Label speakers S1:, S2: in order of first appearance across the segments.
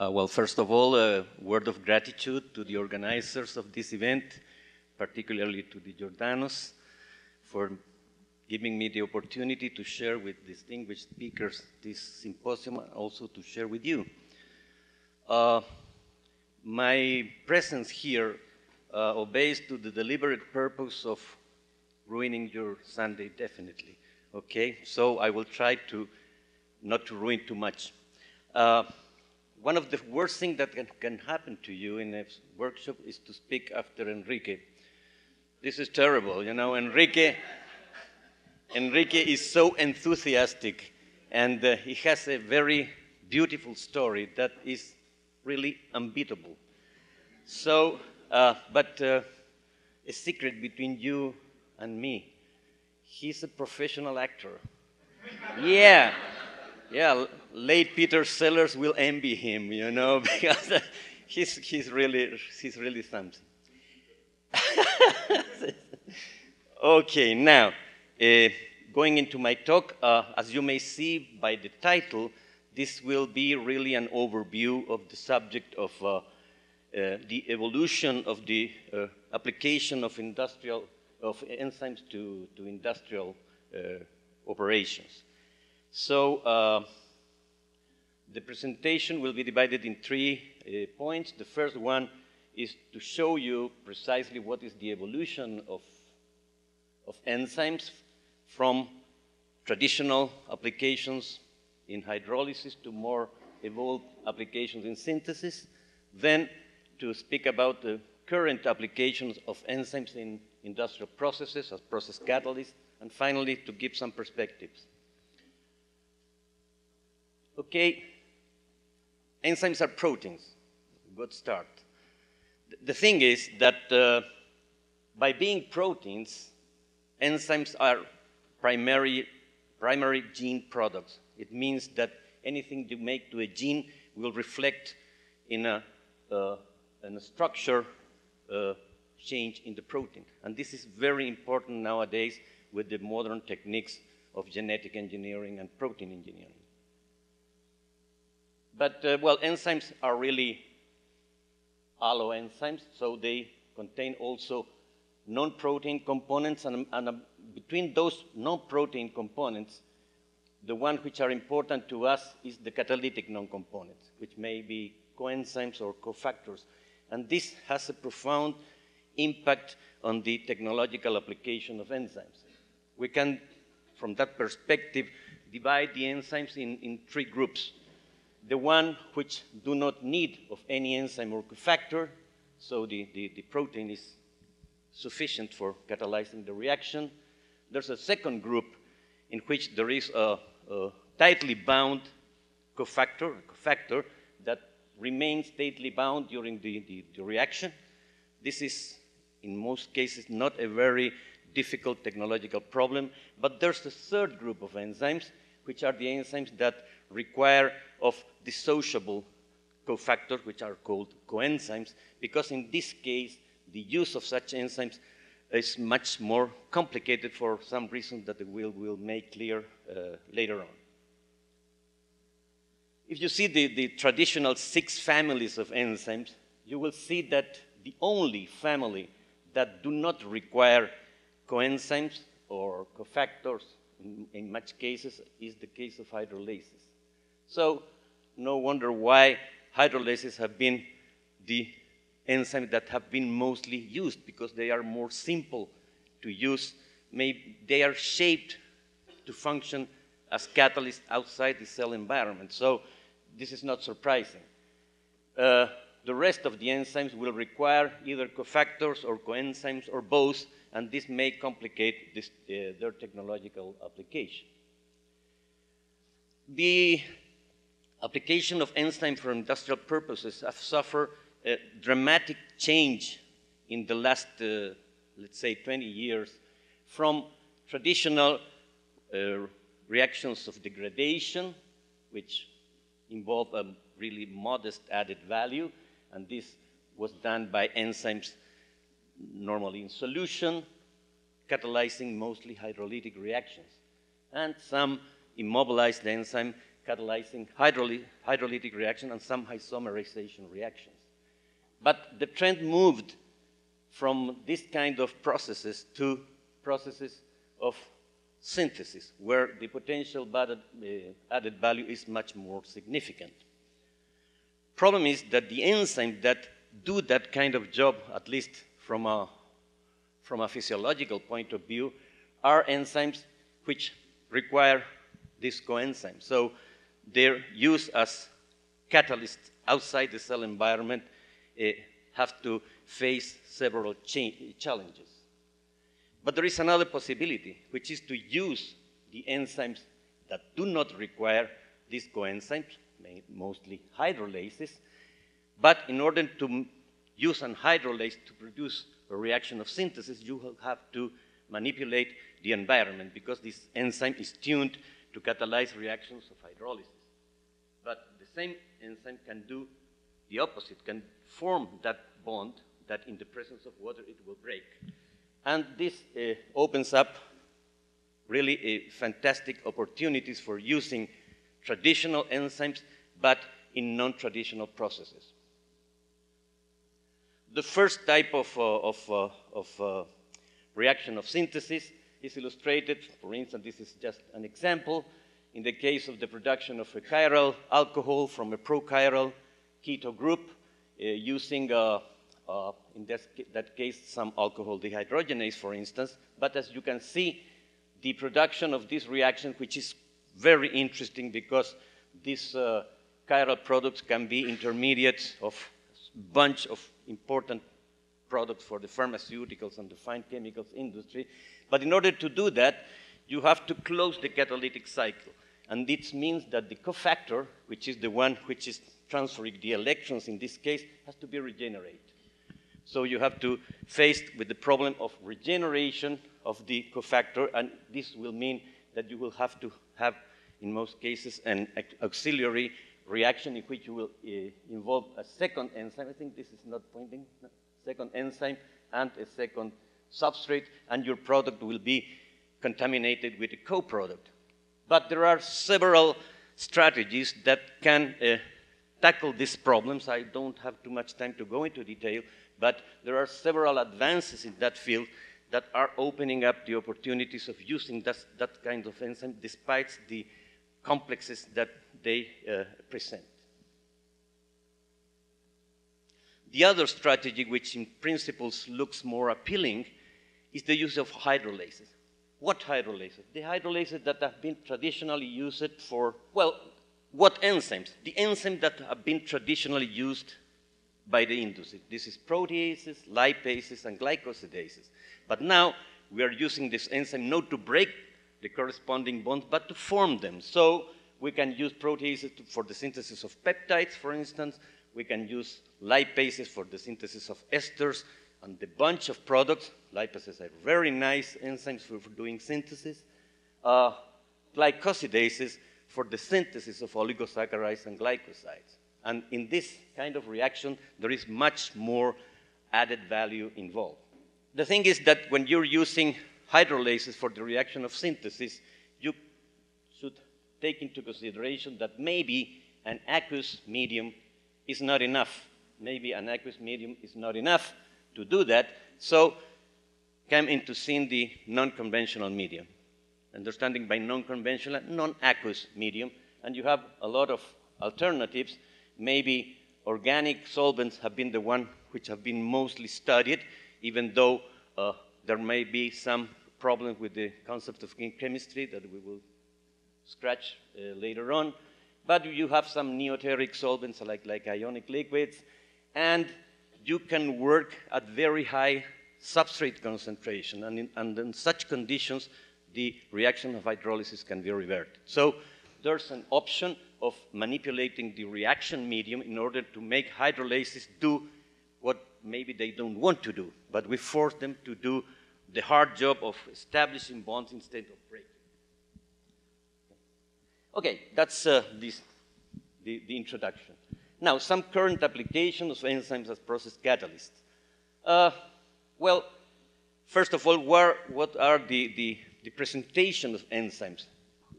S1: Uh, well, first of all, a word of gratitude to the organizers of this event, particularly to the Giordanos, for giving me the opportunity to share with distinguished speakers this symposium and also to share with you. Uh, my presence here uh, obeys to the deliberate purpose of ruining your Sunday, definitely. Okay, so I will try to not to ruin too much. One of the worst things that can, can, happen to you in a workshop is to speak after Enrique. This is terrible, you know. Enrique, Enrique is so enthusiastic, and uh, he has a very beautiful story that is really unbeatable. So, uh, but uh, a secret between you and me he's a professional actor. yeah, yeah, late Peter Sellers will envy him, you know, because he's, he's, really, he's really something. okay, now, uh, going into my talk, uh, as you may see by the title, this will be really an overview of the subject of uh, uh, the evolution of the uh, application of industrial of enzymes to, to industrial uh, operations. So uh, the presentation will be divided in three uh, points. The first one is to show you precisely what is the evolution of, of enzymes from traditional applications in hydrolysis to more evolved applications in synthesis, then to speak about the current applications of enzymes in industrial processes as process catalysts, and finally to give some perspectives. Okay, enzymes are proteins. Good start. The thing is that uh, by being proteins, enzymes are primary, primary gene products. It means that anything you make to a gene will reflect in a, uh, in a structure uh, change in the protein. And this is very important nowadays with the modern techniques of genetic engineering and protein engineering. But, uh, well, enzymes are really holoenzymes, so they contain also non-protein components, and, and uh, between those non-protein components, the one which are important to us is the catalytic non-components, which may be coenzymes or cofactors. And this has a profound impact on the technological application of enzymes. We can, from that perspective, divide the enzymes in, in three groups. The one which do not need of any enzyme or cofactor, so the, the, the protein is sufficient for catalyzing the reaction. There's a second group in which there is a, a tightly bound cofactor, cofactor that remains tightly bound during the, the, the reaction. This is, in most cases, not a very difficult technological problem, but there's a third group of enzymes, which are the enzymes that require of dissociable cofactors, which are called coenzymes, because in this case, the use of such enzymes is much more complicated for some reasons that we'll, will make clear uh, later on. If you see the, the traditional six families of enzymes, you will see that the only family that do not require coenzymes or cofactors in, in much cases is the case of hydrolases. So no wonder why hydrolases have been the enzymes that have been mostly used because they are more simple to use. Maybe they are shaped to function as catalysts outside the cell environment. So this is not surprising. Uh, the rest of the enzymes will require either cofactors or coenzymes or both, and this may complicate this, uh, their technological application. The application of enzymes for industrial purposes have suffered a dramatic change in the last, uh, let's say, 20 years from traditional uh, reactions of degradation, which involve a really modest added value, and this was done by enzymes normally in solution, catalyzing mostly hydrolytic reactions. And some immobilized enzyme catalyzing hydroly hydrolytic reaction and some isomerization reactions. But the trend moved from this kind of processes to processes of synthesis, where the potential added, uh, added value is much more significant. Problem is that the enzymes that do that kind of job, at least from a, from a physiological point of view, are enzymes which require this coenzyme. So their use as catalysts outside the cell environment uh, have to face several challenges. But there is another possibility, which is to use the enzymes that do not require these coenzymes, mostly hydrolases, but in order to use an hydrolase to produce a reaction of synthesis, you have to manipulate the environment because this enzyme is tuned to catalyze reactions of hydrolysis. But the same enzyme can do the opposite, can form that bond that in the presence of water it will break. And this uh, opens up really uh, fantastic opportunities for using traditional enzymes, but in non-traditional processes. The first type of, uh, of, uh, of uh, reaction of synthesis is illustrated, for instance, this is just an example, in the case of the production of a chiral alcohol from a prochiral keto group uh, using uh, in this, that case, some alcohol dehydrogenase, for instance. But as you can see, the production of this reaction, which is very interesting because these uh, chiral products can be intermediates of a bunch of important products for the pharmaceuticals and the fine chemicals industry. But in order to do that, you have to close the catalytic cycle. And this means that the cofactor, which is the one which is transferring the electrons in this case, has to be regenerated. So you have to face with the problem of regeneration of the cofactor, and this will mean that you will have to have, in most cases, an auxiliary reaction in which you will uh, involve a second enzyme. I think this is not pointing. No. Second enzyme and a second substrate, and your product will be contaminated with a co-product. But there are several strategies that can uh, tackle these problems. I don't have too much time to go into detail, but there are several advances in that field that are opening up the opportunities of using that, that kind of enzyme despite the complexes that they uh, present. The other strategy, which in principles looks more appealing, is the use of hydrolases. What hydrolases? The hydrolases that have been traditionally used for, well, what enzymes? The enzymes that have been traditionally used by the industry. This is proteases, lipases, and glycosidases. But now we are using this enzyme not to break the corresponding bonds, but to form them. So we can use proteases to, for the synthesis of peptides, for instance. We can use lipases for the synthesis of esters and the bunch of products. Lipases are very nice enzymes for, for doing synthesis. Uh, glycosidases for the synthesis of oligosaccharides and glycosides. And in this kind of reaction, there is much more added value involved. The thing is that when you're using hydrolases for the reaction of synthesis, you should take into consideration that maybe an aqueous medium is not enough. Maybe an aqueous medium is not enough to do that. So came into seeing the non-conventional medium. Understanding by non-conventional, non-aqueous medium, and you have a lot of alternatives maybe organic solvents have been the one which have been mostly studied, even though uh, there may be some problems with the concept of chemistry that we will scratch uh, later on. But you have some neoteric solvents like, like ionic liquids, and you can work at very high substrate concentration. And in, and in such conditions, the reaction of hydrolysis can be reverted. So there's an option of manipulating the reaction medium in order to make hydrolases do what maybe they don't want to do, but we force them to do the hard job of establishing bonds instead of breaking. Okay, that's uh, this, the, the, introduction. Now, some current applications of enzymes as process catalysts. Uh, well, first of all, where, what are the, the, the presentation of enzymes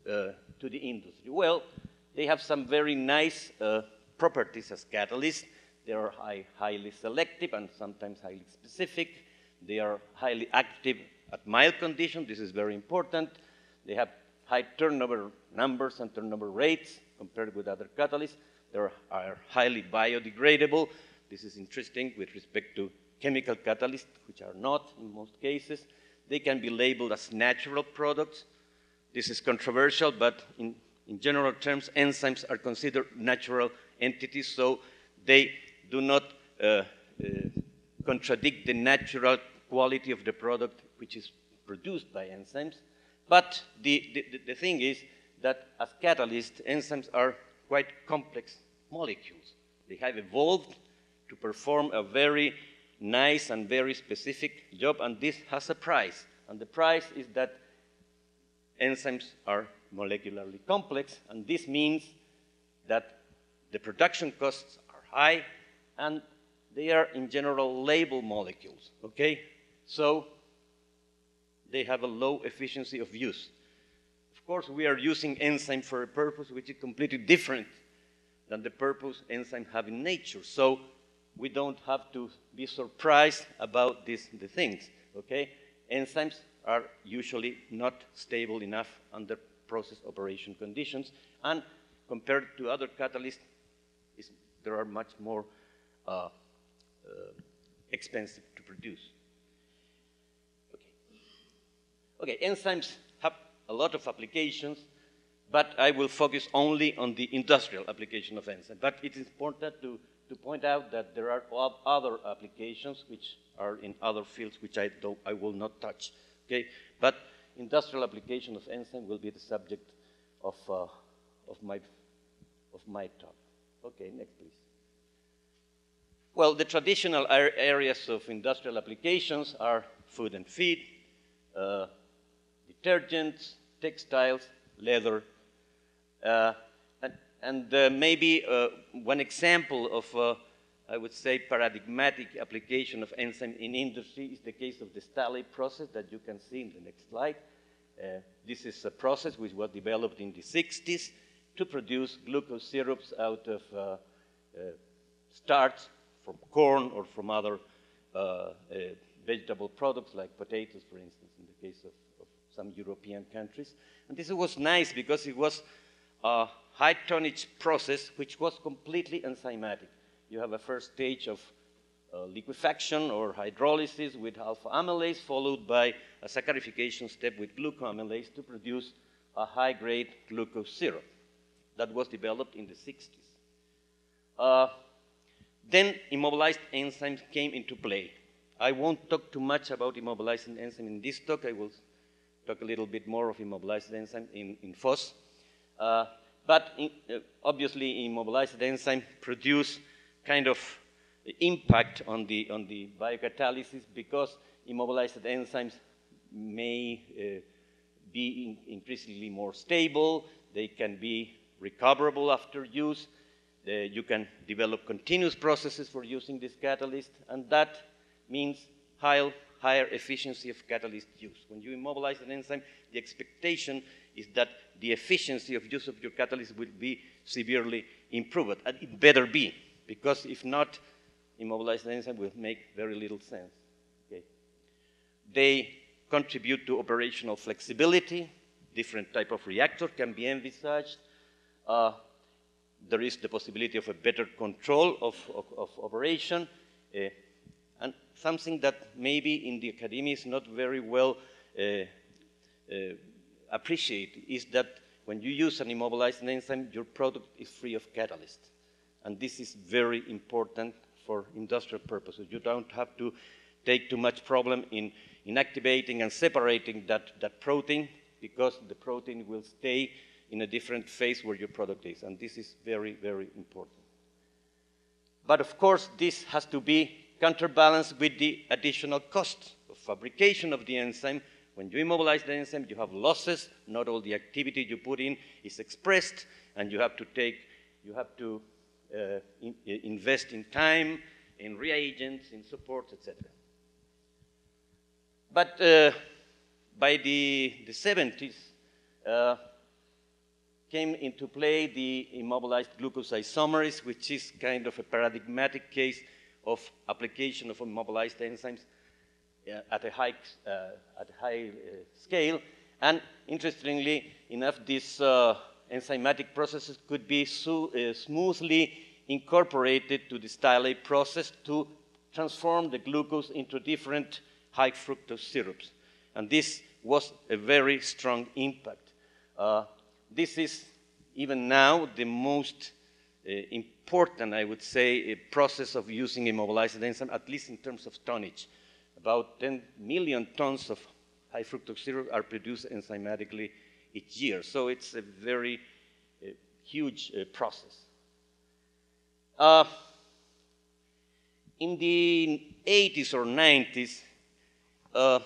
S1: uh, to the industry? Well, they have some very nice uh, properties as catalysts. They are high, highly selective and sometimes highly specific. They are highly active at mild conditions. This is very important. They have high turnover numbers and turnover rates compared with other catalysts. They are highly biodegradable. This is interesting with respect to chemical catalysts, which are not in most cases. They can be labeled as natural products. This is controversial, but in, in general terms, enzymes are considered natural entities, so they do not uh, uh, contradict the natural quality of the product which is produced by enzymes. But the, the, the thing is that as catalysts, enzymes are quite complex molecules. They have evolved to perform a very nice and very specific job, and this has a price. And the price is that enzymes are molecularly complex, and this means that the production costs are high, and they are, in general, label molecules, okay? So they have a low efficiency of use. Course, we are using enzyme for a purpose which is completely different than the purpose enzymes have in nature. So we don't have to be surprised about these the things, okay? Enzymes are usually not stable enough under process operation conditions, and compared to other catalysts, there are much more uh, uh, expensive to produce. Okay. okay, enzymes a lot of applications, but I will focus only on the industrial application of enzymes. But it is important to, to point out that there are other applications which are in other fields which I, don't, I will not touch. Okay? But industrial application of enzyme will be the subject of, uh, of, my, of my talk. Okay, next please. Well, the traditional areas of industrial applications are food and feed, uh, detergents, textiles, leather, uh, and, and uh, maybe uh, one example of, uh, I would say, paradigmatic application of enzyme in industry is the case of the Staley process that you can see in the next slide. Uh, this is a process which was developed in the 60s to produce glucose syrups out of starch from corn or from other vegetable products like potatoes, for instance, in the case of some European countries. And this was nice because it was a high tonnage process which was completely enzymatic. You have a first stage of uh, liquefaction or hydrolysis with alpha amylase, followed by a saccharification step with glucoamylase to produce a high grade glucose syrup that was developed in the 60s. Uh, then immobilized enzymes came into play. I won't talk too much about immobilizing enzymes in this talk. I will talk a little bit more of immobilized enzyme in, in FOSS. Uh, but in, uh, obviously, immobilized enzyme produce kind of impact on the, on the biocatalysis because immobilized enzymes may uh, be in, increasingly more stable. They can be recoverable after use. Uh, you can develop continuous processes for using this catalyst, and that means high, higher efficiency of catalyst use. When you immobilize an enzyme, the expectation is that the efficiency of use of your catalyst will be severely improved. And it better be, because if not, immobilized enzyme will make very little sense. Okay. They contribute to operational flexibility. Different type of reactor can be envisaged. Uh, there is the possibility of a better control of, of, of operation. Uh, something that maybe in the academy is not very well uh, uh, appreciated is that when you use an immobilized enzyme, your product is free of catalyst. And this is very important for industrial purposes. You don't have to take too much problem in inactivating and separating that, that protein because the protein will stay in a different phase where your product is. And this is very, very important. But of course, this has to be counterbalanced with the additional cost of fabrication of the enzyme. When you immobilize the enzyme, you have losses. Not all the activity you put in is expressed, and you have to take, you have to uh, in, invest in time, in reagents, in support, etc. But uh, by the, the 70s, uh, came into play the immobilized glucose isomerase, which is kind of a paradigmatic case of application of immobilized enzymes uh, at a high, uh, at a high uh, scale. And interestingly enough, these uh, enzymatic processes could be so, uh, smoothly incorporated to the Staley process to transform the glucose into different high fructose syrups. And this was a very strong impact. Uh, this is, even now, the most uh, important, I would say, process of using immobilized enzyme, at least in terms of tonnage. About 10 million tons of high fructose syrup are produced enzymatically each year. So it's a very uh, huge uh, process. Uh, in the 80s or 90s, uh,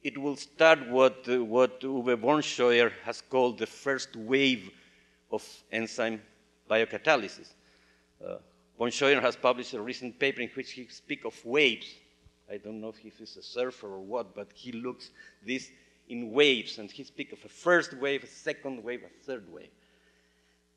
S1: it will start what, what Uwe Bornscheuer has called the first wave of enzyme biocatalysis. Uh, Bornscheuer has published a recent paper in which he speaks of waves. I don't know if he's a surfer or what, but he looks this in waves, and he speaks of a first wave, a second wave, a third wave.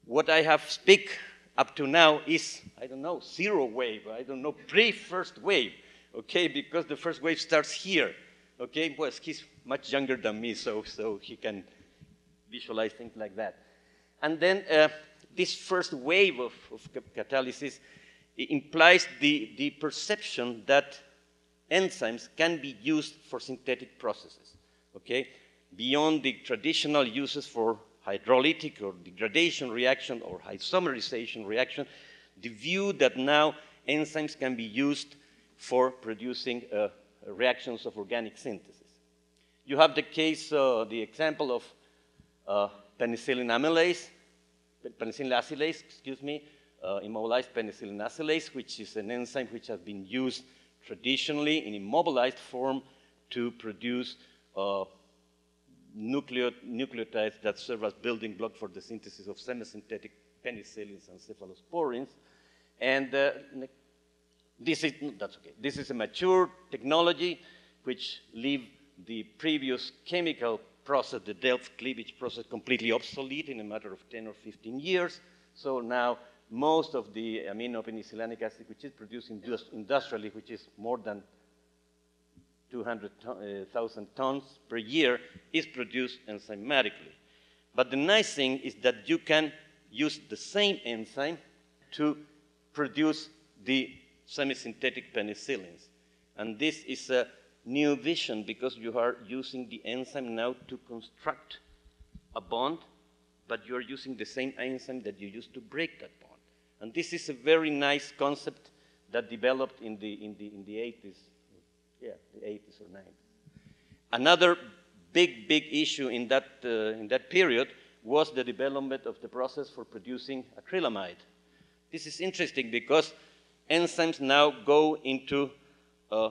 S1: What I have speak up to now is, I don't know, zero wave, I don't know, pre-first wave, okay, because the first wave starts here Okay, well, he's much younger than me, so, so he can visualize things like that. And then uh, this first wave of, of catalysis implies the, the perception that enzymes can be used for synthetic processes, okay? Beyond the traditional uses for hydrolytic or degradation reaction or isomerization reaction, the view that now enzymes can be used for producing uh, reactions of organic synthesis. You have the case, uh, the example of uh, penicillin amylase, penicillin acylase, excuse me, uh, immobilized penicillin acylase, which is an enzyme which has been used traditionally in immobilized form to produce uh, nucleotides that serve as building block for the synthesis of semisynthetic penicillins and cephalosporins. And uh, this is, that's okay. This is a mature technology which leave the previous chemical process, the Delft cleavage process, completely obsolete in a matter of 10 or 15 years. So now most of the amino penicillinic acid, which is produced industrially, which is more than 200,000 uh, tons per year, is produced enzymatically. But the nice thing is that you can use the same enzyme to produce the semisynthetic penicillins. And this is a new vision because you are using the enzyme now to construct a bond, but you are using the same enzyme that you used to break that bond. And this is a very nice concept that developed in the, in the, in the 80s, yeah, the 80s or 90s. Another big, big issue in that, uh, in that period was the development of the process for producing acrylamide. This is interesting because enzymes now go into a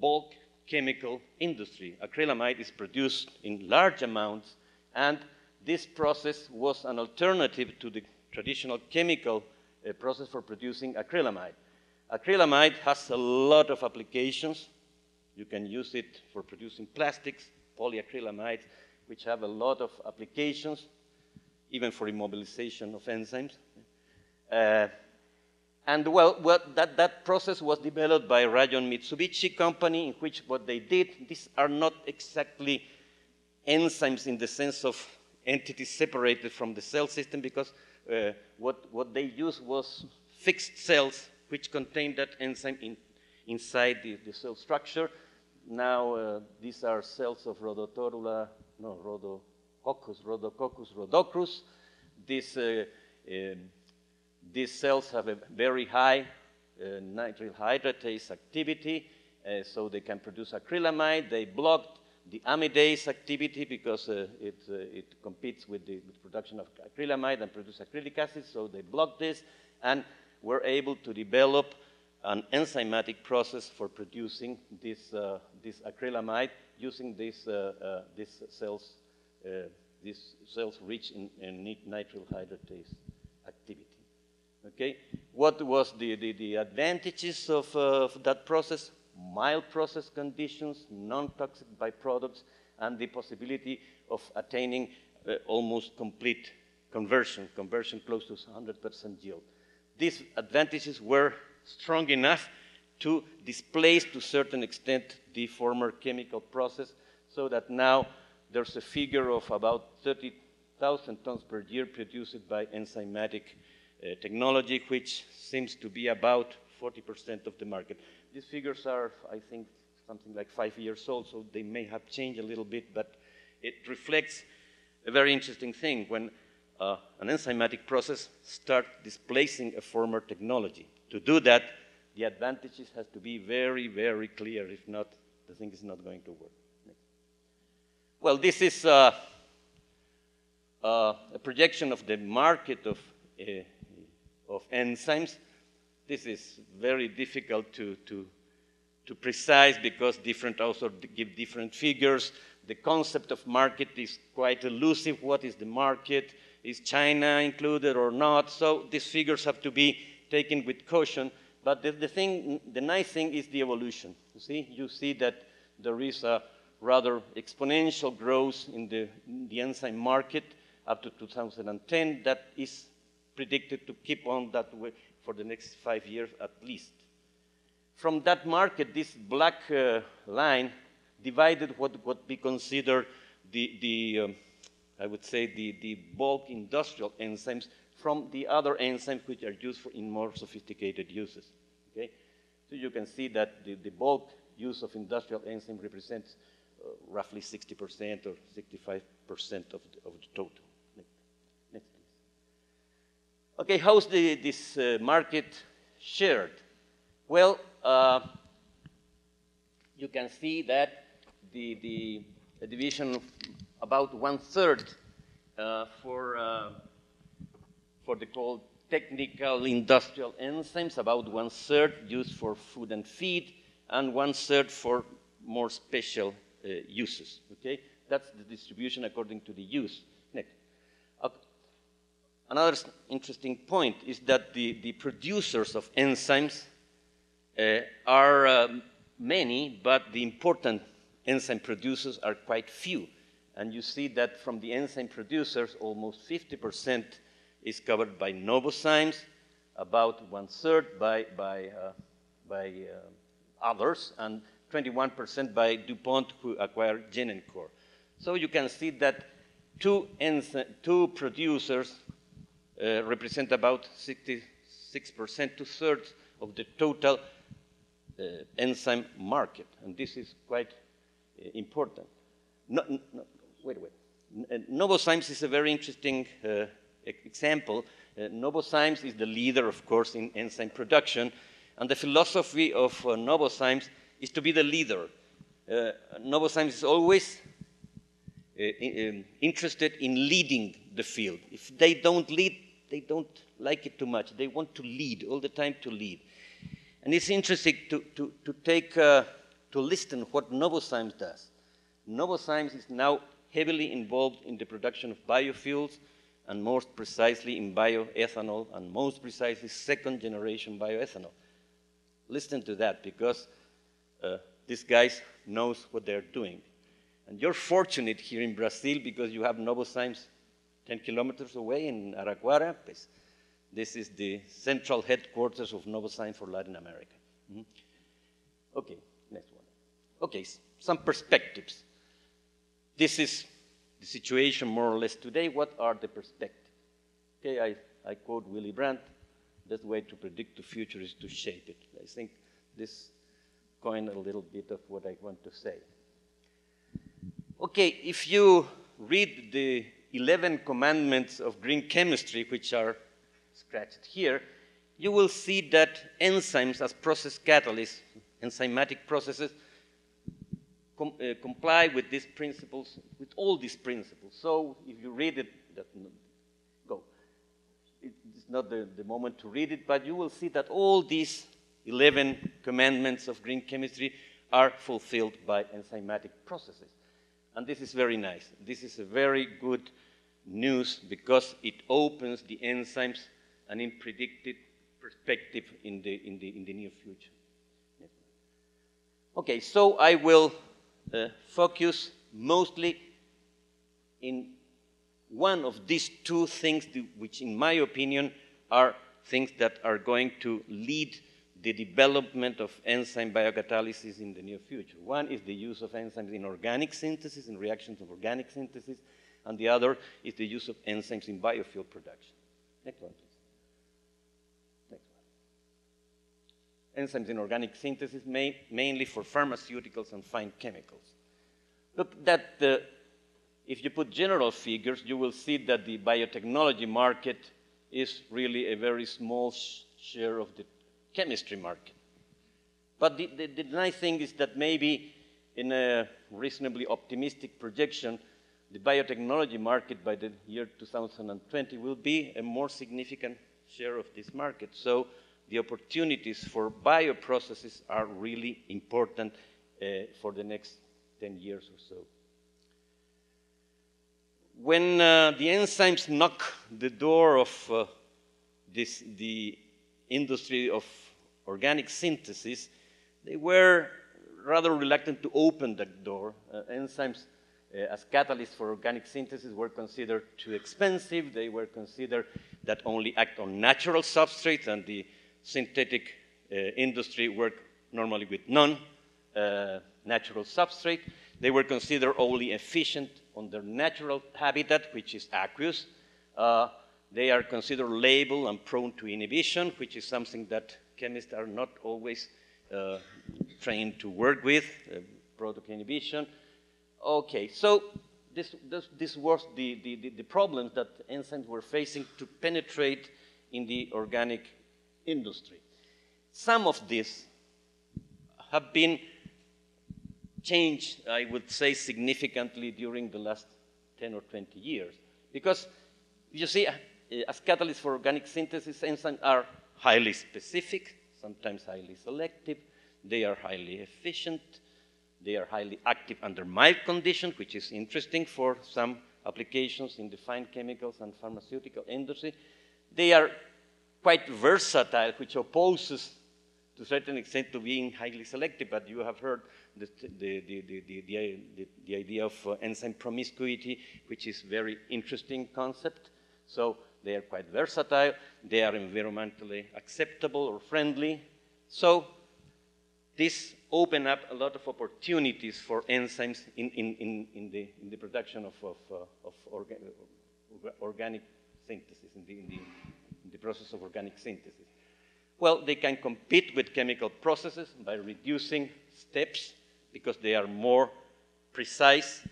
S1: bulk chemical industry. Acrylamide is produced in large amounts, and this process was an alternative to the traditional chemical uh, process for producing acrylamide. Acrylamide has a lot of applications. You can use it for producing plastics, polyacrylamides, which have a lot of applications, even for immobilization of enzymes. Uh, and well, well that, that process was developed by Rayon Mitsubishi company, in which what they did, these are not exactly enzymes in the sense of entities separated from the cell system, because uh, what, what they used was fixed cells which contain that enzyme in, inside the, the, cell structure. Now, uh, these are cells of Rhodotorula, no, Rhodococcus, Rhodococcus rhodochrous. This uh, um, these cells have a very high uh, nitrile hydratase activity, uh, so they can produce acrylamide. They blocked the amidase activity because uh, it, uh, it competes with the with production of acrylamide and produce acrylic acid, so they blocked this and were able to develop an enzymatic process for producing this, uh, this acrylamide using these, uh, these cells, these cells rich in, in nitrile hydratase. Okay? What was the, the, the advantages of, uh, of that process? Mild process conditions, non-toxic byproducts, and the possibility of attaining uh, almost complete conversion, conversion close to 100% yield. These advantages were strong enough to displace to certain extent the former chemical process so that now there's a figure of about 30,000 tons per year produced by enzymatic technology, which seems to be about 40% of the market. These figures are, I think, something like five years old, so they may have changed a little bit, but it reflects a very interesting thing when uh, an enzymatic process starts displacing a former technology. To do that, the advantages have to be very, very clear. If not, the thing is not going to work. Well, this is uh, uh, a projection of the market of, uh, of enzymes. This is very difficult to, to, to precise because different authors give different figures. The concept of market is quite elusive. What is the market? Is China included or not? So these figures have to be taken with caution. But the, the, thing, the nice thing is the evolution. You see, you see that there is a rather exponential growth in the, in the enzyme market up to 2010 that is predicted to keep on that way for the next five years at least. From that market, this black uh, line divided what, what we consider the, the um, I would say, the, the bulk industrial enzymes from the other enzymes which are used for in more sophisticated uses. Okay? So you can see that the, the bulk use of industrial enzyme represents uh, roughly 60% or 65% of of the total. Okay, how's the, this uh, market shared? Well, uh, you can see that the, the, the division of about one third uh, for, uh, for the called technical industrial enzymes, about one third used for food and feed, and one third for more special uh, uses. Okay, that's the distribution according to the use. Another interesting point is that the, the producers of enzymes uh, are um, many, but the important enzyme producers are quite few. And you see that from the enzyme producers, almost 50% is covered by Novozymes, about one third by, by, uh, by uh, others, and 21% by DuPont, who acquired Genencor. So you can see that two, two producers uh, represent about 66%, two-thirds of the total uh, enzyme market, and this is quite uh, important. No, no, wait, wait. Uh, Novozymes is a very interesting uh, example. Uh, Novozymes is the leader, of course, in enzyme production, and the philosophy of Novozymes is to be the leader. Novozymes is always interested in leading the field. If they don't lead, they don't like it too much. They want to lead, all the time to lead. And it's interesting to, to, to take, uh, to listen what Novozymes does. Novozymes is now heavily involved in the production of biofuels, and most precisely in bioethanol, and most precisely second generation bioethanol. Listen to that because uh, these guys knows what they're doing. And you're fortunate here in Brazil because you have Novozymes 10 kilometers away in Araraquara. This is the central headquarters of Novozymes for Latin America. Mm -hmm. Okay, next one. Okay, some perspectives. This is the situation more or less today. What are the perspectives? Okay, I, I quote Willy Brandt, best way to predict the future is to shape it. I think this coin a little bit of what I want to say. Okay, if you read the 11 commandments of green chemistry, which are scratched here, you will see that enzymes as process catalysts, enzymatic processes, com uh, comply with these principles, with all these principles. So if you read it, that, go. It's not the, the moment to read it, but you will see that all these 11 commandments of green chemistry are fulfilled by enzymatic processes. And this is very nice. This is a very good news because it opens the enzymes an unpredicted perspective in the, in the, in the near future. Okay, so I will uh, focus mostly in one of these two things, which in my opinion are things that are going to lead the development of enzyme biocatalysis in the near future. One is the use of enzymes in organic synthesis, in reactions of organic synthesis, and the other is the use of enzymes in biofuel production. Next one, please. Next one. Enzymes in organic synthesis, mainly for pharmaceuticals and fine chemicals. Look, that uh, if you put general figures, you will see that the biotechnology market is really a very small share of the chemistry market. But the, the, the, nice thing is that maybe in a reasonably optimistic projection, the biotechnology market by the year 2020 will be a more significant share of this market. So the opportunities for bioprocesses are really important uh, for the next 10 years or so. When uh, the enzymes knock the door of uh, this, the industry of organic synthesis, they were rather reluctant to open that door. Uh, enzymes uh, as catalysts for organic synthesis were considered too expensive. They were considered that only act on natural substrates, and the synthetic uh, industry worked normally with non-natural uh, substrate. They were considered only efficient on their natural habitat, which is aqueous. They are considered labile and prone to inhibition, which is something that chemists are not always uh, trained to work with, uh, product inhibition. Okay, so this, this, this was the, the, the problems that enzymes were facing to penetrate in the organic industry. Some of these have been changed, I would say, significantly during the last 10 or 20 years. Because you see, as catalysts for organic synthesis, enzymes are highly specific, sometimes highly selective. They are highly efficient. They are highly active under mild conditions, which is interesting for some applications in the fine chemicals and pharmaceutical industry. They are quite versatile, which opposes to a certain extent to being highly selective, but you have heard the, the, the, the idea of uh, enzyme promiscuity, which is very interesting concept. So they are quite versatile. They are environmentally acceptable or friendly. So this open up a lot of opportunities for enzymes in, in, in, in the, the production of, of, uh, of orga organic synthesis, in the, the, in the process of organic synthesis. Well, they can compete with chemical processes by reducing steps because they are more precise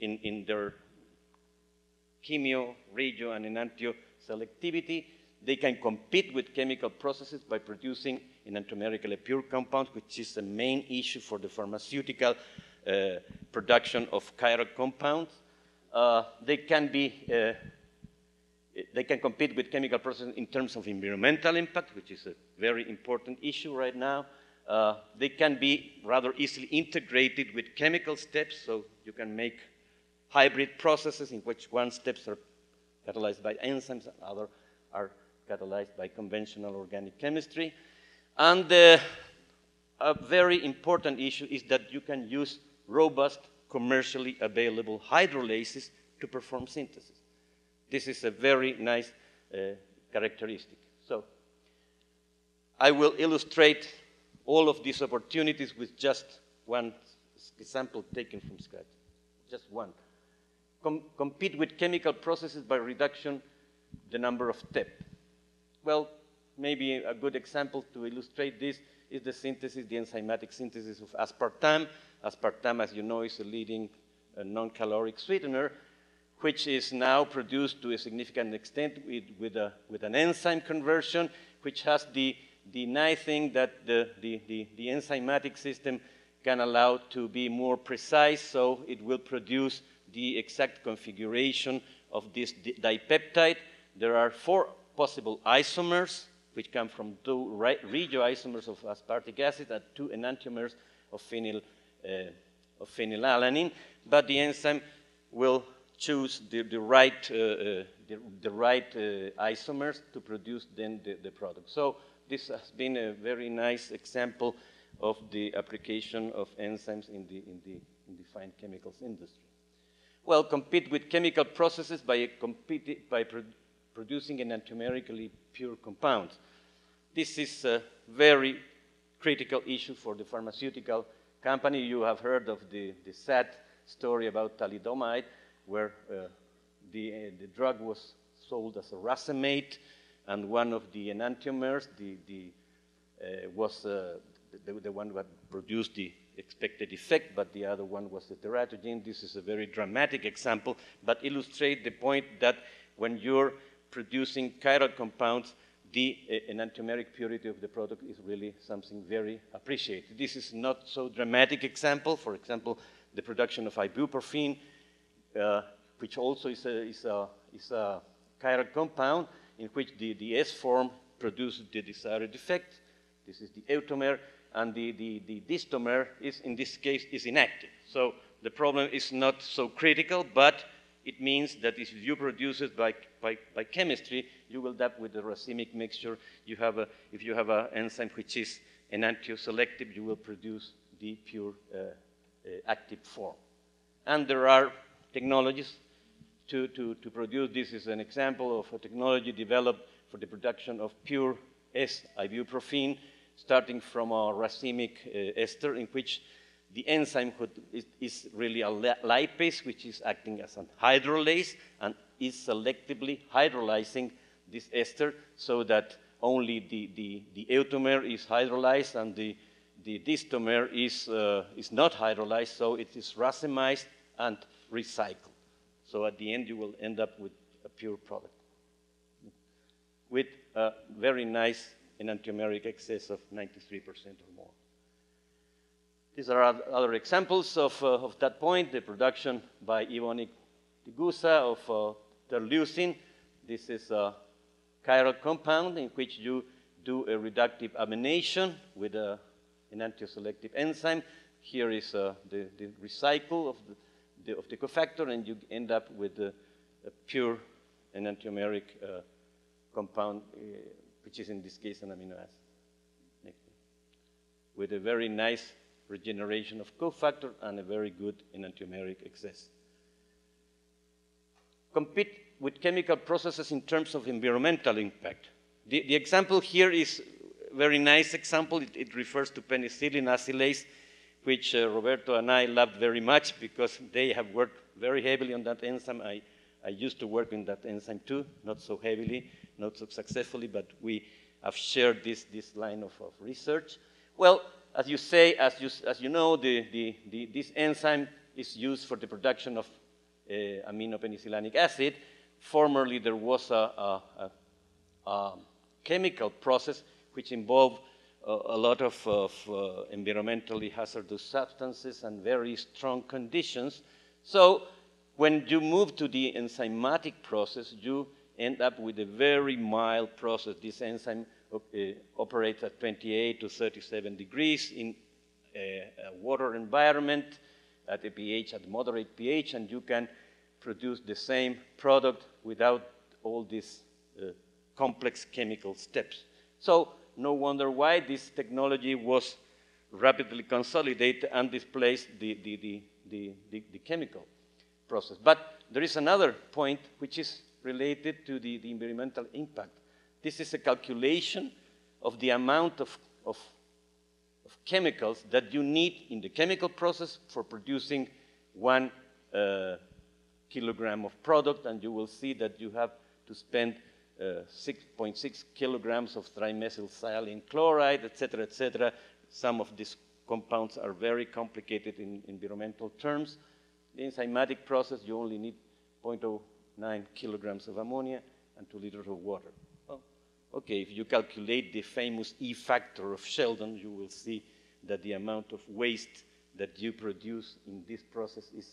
S1: in, in their chemio, regio, and enantio selectivity. They can compete with chemical processes by producing enantiomerically pure compounds, which is the main issue for the pharmaceutical uh, production of chiral compounds. Uh, they can be uh, they can compete with chemical processes in terms of environmental impact, which is a very important issue right now. Uh, they can be rather easily integrated with chemical steps, so you can make hybrid processes in which one steps are catalyzed by enzymes, and other are catalyzed by conventional organic chemistry. And uh, a very important issue is that you can use robust, commercially available hydrolases to perform synthesis. This is a very nice uh, characteristic. So I will illustrate all of these opportunities with just one example taken from scratch, just one com compete with chemical processes by reduction the number of steps. Well, maybe a good example to illustrate this is the synthesis, the enzymatic synthesis of aspartame. Aspartame, as you know, is a leading uh, non-caloric sweetener, which is now produced to a significant extent with, with, a, with an enzyme conversion, which has the, the nice thing that the, the, the, the enzymatic system can allow to be more precise, so it will produce the exact configuration of this dipeptide. There are four possible isomers, which come from two regioisomers of aspartic acid and two enantiomers of, phenyl, uh, of phenylalanine, but the enzyme will choose the, the right, uh, uh, the, the, right uh, isomers to produce then the, the product. So this has been a very nice example of the application of enzymes in the, in the, in the fine chemicals industry. Well, compete with chemical processes by, by pro producing an enantiomerically pure compound. This is a very critical issue for the pharmaceutical company. You have heard of the, the sad story about thalidomide, where uh, the, uh, the drug was sold as a racemate, and one of the enantiomers the, the, uh, was uh, the, the, one that produced the expected effect, but the other one was the teratogen. This is a very dramatic example, but illustrate the point that when you're producing chiral compounds, the uh, enantiomeric purity of the product is really something very appreciated. This is not so dramatic example. For example, the production of ibuprofen, uh, which also is a, is a, is a chiral compound in which the, the S form produces the desired effect. This is the eutomer, and the, the, the distomer is, in this case, is inactive. So the problem is not so critical, but it means that if you produce it by, by, by chemistry, you will end up with a racemic mixture. You have a, if you have an enzyme which is enantioselective, you will produce the pure uh, uh, active form. And there are technologies to, to, to produce. This is an example of a technology developed for the production of pure S-ibuprofen, starting from a racemic uh, ester in which the enzyme is, is, really a lipase, which is acting as an hydrolase and is selectively hydrolyzing this ester so that only the, the, the eutomer is hydrolyzed and the, the distomer is, uh, is not hydrolyzed, so it is racemized and recycled. So at the end, you will end up with a pure product with a very nice enantiomeric excess of 93% or more. These are other examples of, uh, of that point, the production by Evonik Degussa of uh, tert-leucine. This is a chiral compound in which you do a reductive amination with a, an enantioselective enzyme. Here is uh, the, the, recycle of the, the, of the cofactor, and you end up with a, a pure enantiomeric uh, compound, uh, which is in this case an amino acid. With a very nice regeneration of cofactor and a very good enantiomeric excess. Compete with chemical processes in terms of environmental impact. The, the example here is a very nice example. It, it refers to penicillin acylase, which uh, Roberto and I loved very much because they have worked very heavily on that enzyme. I, I used to work in that enzyme too, not so heavily, not so successfully, but we have shared this, this line of, of research. Well, as you say, as you, as you know, the, the, the, this enzyme is used for the production of uh, aminopenicillinic acid. Formerly, there was a, a, a, a chemical process which involved a lot of, of uh, environmentally hazardous substances and very strong conditions. So when you move to the enzymatic process, you end up with a very mild process. This enzyme uh, operates at 28 to 37 degrees in a, water environment at a pH, at moderate pH, and you can produce the same product without all these uh, complex chemical steps. So no wonder why this technology was rapidly consolidated and displaced the, the, the, the, the chemical process. But there is another point which is related to the, the environmental impact. This is a calculation of the amount of, of, of, chemicals that you need in the chemical process for producing one uh, kilogram of product, and you will see that you have to spend 6.6 uh, kilograms of trimethylsilyl chloride, etc., etc. Some of these compounds are very complicated in environmental terms. The enzymatic process, you only need 0.09 kilograms of ammonia and 2 liters of water. Well, okay, if you calculate the famous E factor of Sheldon, you will see that the amount of waste that you produce in this process is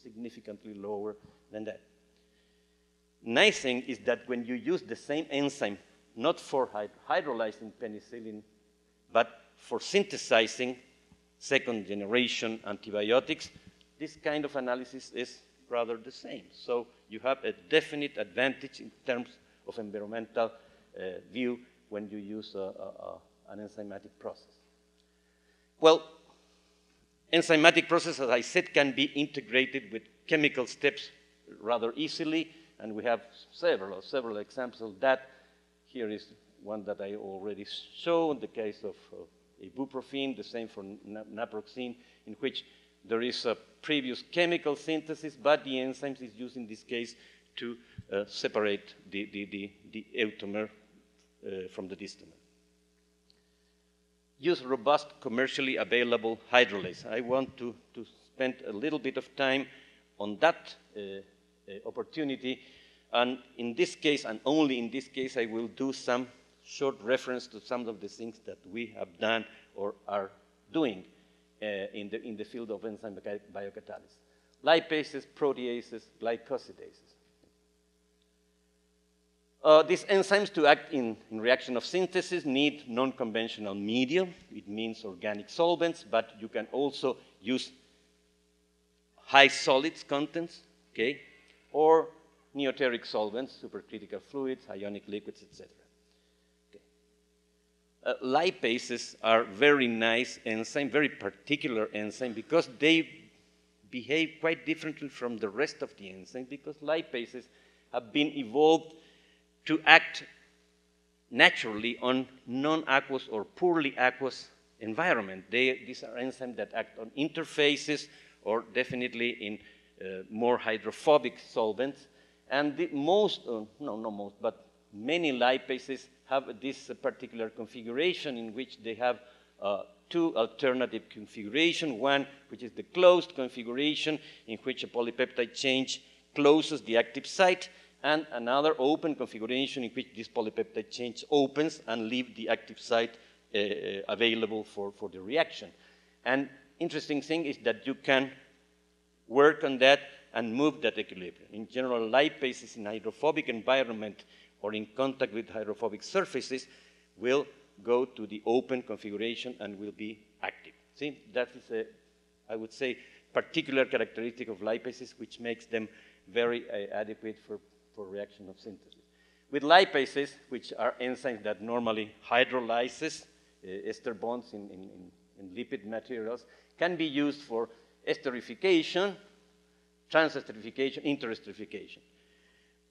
S1: significantly lower than that. Nice thing is that when you use the same enzyme, not for hydrolyzing penicillin, but for synthesizing second generation antibiotics, this kind of analysis is rather the same. So you have a definite advantage in terms of environmental uh, view when you use a, a, a, an enzymatic process. Well, enzymatic process, as I said, can be integrated with chemical steps rather easily, and we have several, several examples of that. Here is one that I already showed, in the case of ibuprofen, the same for naproxen, in which there is a previous chemical synthesis, but the enzymes is used in this case to uh, separate the, the, the, the eutomer uh, from the distomer. Use robust, commercially available hydrolase. I want to, to spend a little bit of time on that uh, uh, opportunity. And in this case, and only in this case, I will do some short reference to some of the things that we have done or are doing uh, in, the, in the field of enzyme biocatalysis. Lipases, proteases, glycosidases. Uh, these enzymes to act in, in, reaction of synthesis need non-conventional medium. It means organic solvents, but you can also use high solids contents, okay, or neoteric solvents, supercritical fluids, ionic liquids, etc. Uh, lipases are very nice enzyme, very particular enzyme, because they behave quite differently from the rest of the enzyme, because lipases have been evolved to act naturally on non-aqueous or poorly aqueous environment. They, these are enzymes that act on interfaces or definitely in uh, more hydrophobic solvents. And the most, uh, no, not most, but many lipases have this particular configuration in which they have uh, two alternative configuration. One, which is the closed configuration, in which a polypeptide change closes the active site, and another open configuration in which this polypeptide change opens and leaves the active site uh, uh, available for, for the reaction. And interesting thing is that you can work on that and move that equilibrium. In general, lipases in hydrophobic environment or in contact with hydrophobic surfaces will go to the open configuration and will be active. See, that is a, I would say, particular characteristic of lipases which makes them very uh, adequate for for reaction of synthesis. With lipases, which are enzymes that normally hydrolyzes uh, ester bonds in, in, in, lipid materials, can be used for esterification, transesterification, interesterification.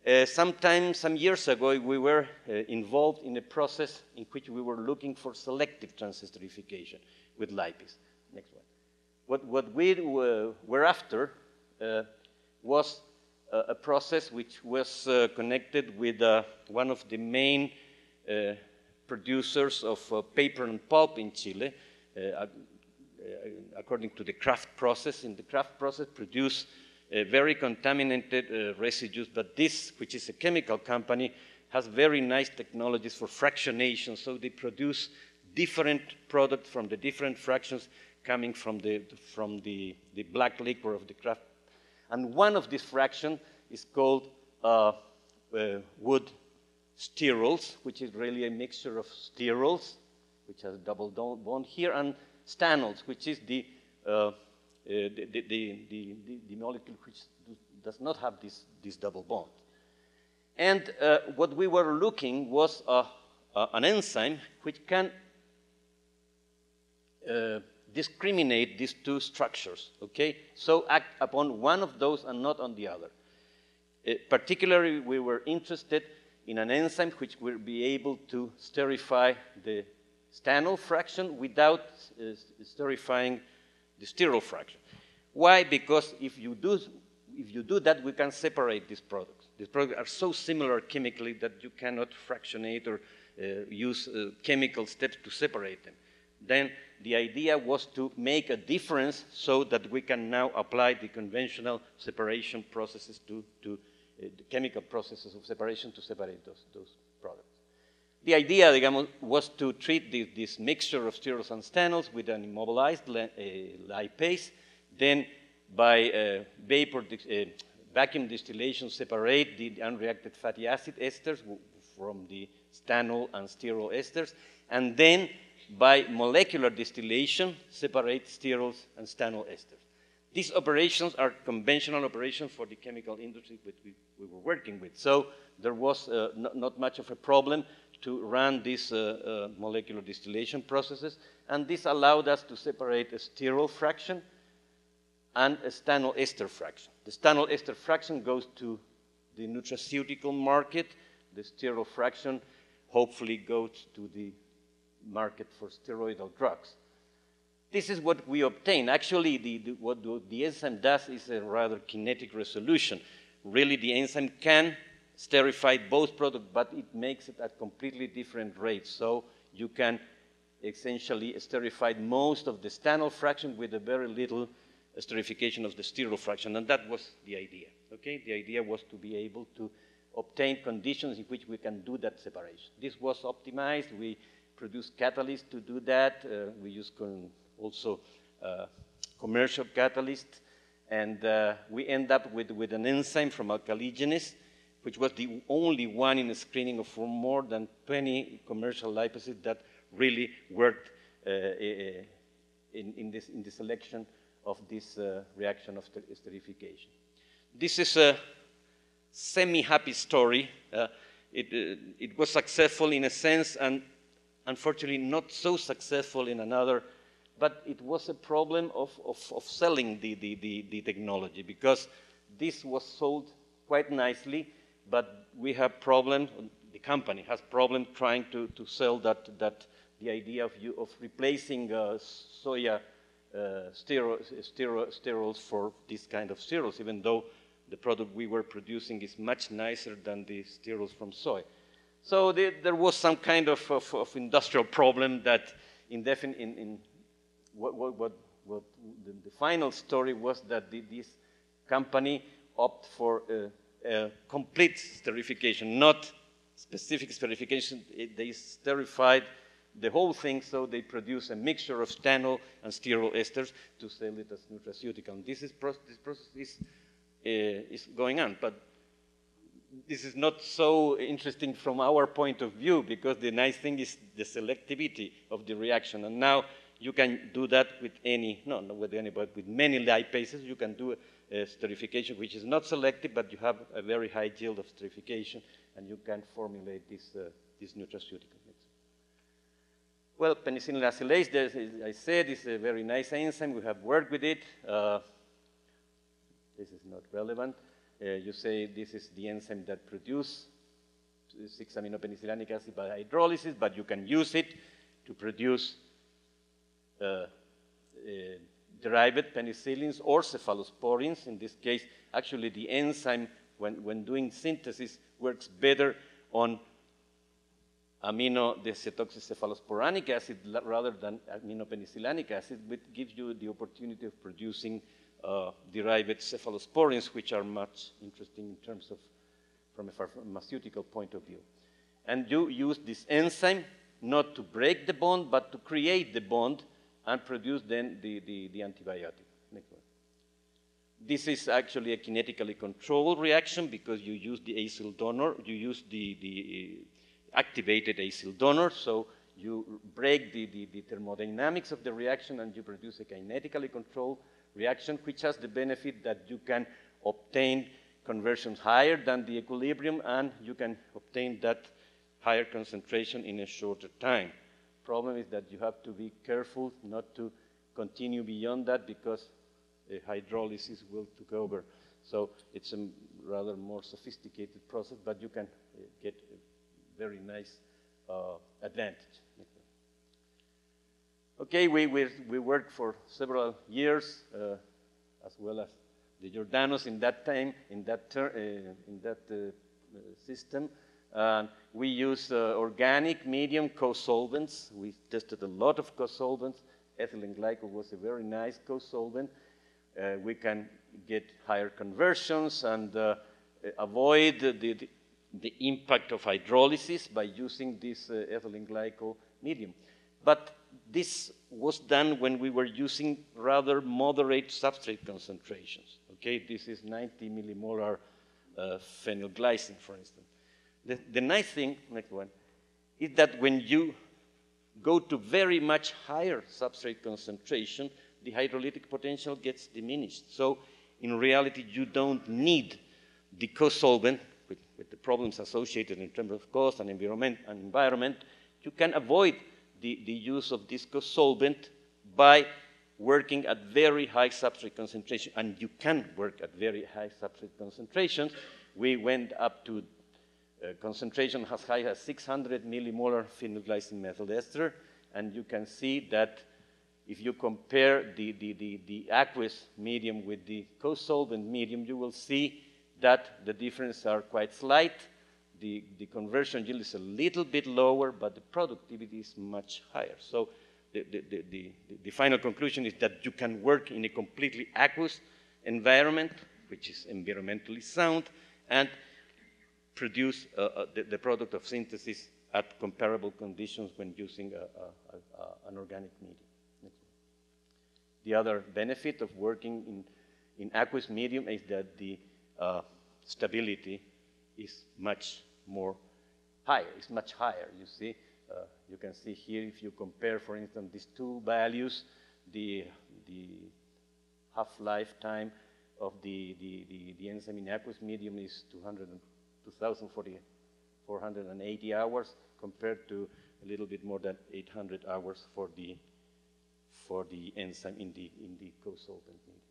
S1: Uh, sometime, some years ago, we were uh, involved in a process in which we were looking for selective transesterification with lipase. Next one. What, what we were, were after uh, was a process which was uh, connected with uh, one of the main uh, producers of paper and pulp in Chile, according to the Kraft process. In the Kraft process, produce very contaminated residues, but this, which is a chemical company, has very nice technologies for fractionation, so they produce different products from the different fractions coming from the, from the, the black liquor of the Kraft. and one of these fractions is called uh, uh, wood sterols, which is really a mixture of sterols, which has double bond here, and stanols, which is the, uh, uh the, the, the, the, molecule which does not have this, this double bond. And uh, what we were looking was uh, an enzyme which can discriminate these two structures, okay? So act upon one of those and not on the other. Uh, particularly, we were interested in an enzyme which will be able to sterify the stanol fraction without uh, sterifying the sterol fraction. Why? Because if you do if you do that, we can separate these products. These products are so similar chemically that you cannot fractionate or uh, use uh, chemical steps to separate them. Then the idea was to make a difference so that we can now apply the conventional separation processes to, to uh, the chemical processes of separation to separate those, those. The idea, digamos, was to treat this, this mixture of sterols and stanols with an immobilized uh, lipase, then by uh, vapor uh, vacuum distillation separate the unreacted fatty acid esters from the stanol and sterol esters, and then by molecular distillation, separate sterols and stanol esters. These operations are conventional operations for the chemical industry that we, we were working with. So there was uh, not, not, much of a problem to run these uh, uh, molecular distillation processes, and this allowed us to separate a sterol fraction and a stanol ester fraction. The stanol ester fraction goes to the nutraceutical market. The sterol fraction hopefully goes to the market for steroidal drugs. This is what we obtain. Actually, the, the, what the enzyme does is a rather kinetic resolution. Really, the enzyme can sterify both products, but it makes it at completely different rates. So you can essentially esterified most of the stanol fraction with a very little esterification of the sterol fraction, and that was the idea. Okay, the idea was to be able to obtain conditions in which we can do that separation. This was optimized. We produced catalysts to do that. Uh, we use also uh, commercial catalysts, and uh, we end up with, with an enzyme from Alcaligenes, which was the only one in the screening of more than 20 commercial lipases that really worked uh, in, in, this, in the selection of this uh, reaction of esterification. This is a semi-happy story. Uh, it, it was successful in a sense and unfortunately not so successful in another, but it was a problem of, of, of selling the, the, the, the, technology because this was sold quite nicely, but we have problems, the company has problem trying to, to sell that, that the idea of, you, of replacing uh, soya uh, sterols for this kind of sterols, even though the product we were producing is much nicer than the sterols from soy. So the, there was some kind of, of, of industrial problem that in, in, in what, what, what, what the, the, final story was that the, this company opted for a, complete sterification, not specific esterification. they esterified the whole thing, so they produce a mixture of stanol and sterol esters to sell it as nutraceutical. This, is this process is, uh, is going on, but this is not so interesting from our point of view because the nice thing is the selectivity of the reaction. And now you can do that with any, no, not with any, but with many lipases. You can do esterification which is not selective, but you have a very high yield of esterification, and you can formulate this, uh, this nutraceutical. Well, penicillin acylase, as I said, is a very nice enzyme. We have worked with it. Uh, this is not relevant. Uh, you say this is the enzyme that produces 6-aminopenicillinic acid by hydrolysis, but you can use it to produce uh, uh, derived penicillins or cephalosporins. In this case, actually the enzyme, when, when doing synthesis, works better on amino cephalosporanic acid rather than aminopenicillinic acid, which gives you the opportunity of producing uh, derived cephalosporins, which are much interesting in terms of, from a pharmaceutical point of view. And you use this enzyme not to break the bond, but to create the bond and produce then the, the, the antibiotic. This is actually a kinetically controlled reaction because you use the acyl donor, you use the, the uh, activated acyl donor. So you break the, the, the, thermodynamics of the reaction and you produce a kinetically controlled reaction, which has the benefit that you can obtain conversions higher than the equilibrium and you can obtain that higher concentration in a shorter time. Problem is that you have to be careful not to continue beyond that because hydrolysis will take over. So it's a rather more sophisticated process, but you can uh, get very nice uh, advantage. Okay, we, we, we, worked for several years, uh, as well as the Giordanos in that time, in that, uh, in that uh, we use uh, organic medium co-solvents. We tested a lot of co-solvents. Ethylene glycol was a very nice co-solvent. Uh, we can get higher conversions and uh, avoid the, the, the impact of hydrolysis by using this uh, ethylene glycol medium. But this was done when we were using rather moderate substrate concentrations. Okay, this is 90 millimolar uh, phenylglycine, for instance. The, the nice thing, next one, is that when you go to very much higher substrate concentration, the hydrolytic potential gets diminished. So in reality, you don't need the co-solvent with, with the problems associated in terms of cost and environment, and environment you can avoid the, the use of this co-solvent by working at very high substrate concentration, and you can work at very high substrate concentrations. We went up to Uh, concentration as high as 600 millimolar phenylglycine methyl ester, and you can see that if you compare the, the, the, the aqueous medium with the co-solvent medium, you will see that the differences are quite slight. The, the conversion yield is a little bit lower, but the productivity is much higher. So the, the, the, the, final conclusion is that you can work in a completely aqueous environment, which is environmentally sound, and produce uh, uh, the, the, product of synthesis at comparable conditions when using a, a, a, an organic medium. The other benefit of working in, in aqueous medium is that the uh, stability is much more higher, it's much higher, you see. Uh, you can see here, if you compare, for instance, these two values, the, the half-life time of the, the, the, the, enzyme in aqueous medium is 200, 2,480 hours compared to a little bit more than 800 hours for the, for the enzyme in the, in the co-solvent medium.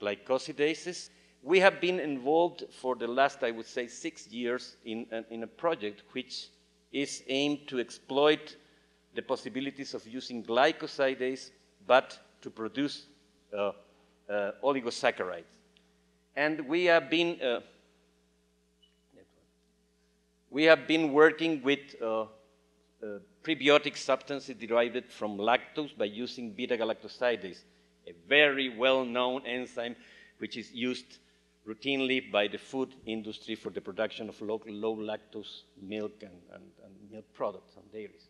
S1: Glycosidases. We have been involved for the last, I would say, six years in, in a project which is aimed to exploit the possibilities of using glycosidase, but to produce uh, uh, oligosaccharides. And we have been uh, we have been working with uh, uh, prebiotic substances derived from lactose by using beta-galactosidase, a very well-known enzyme which is used routinely by the food industry for the production of low, low lactose milk and, and, and, milk products and dairies.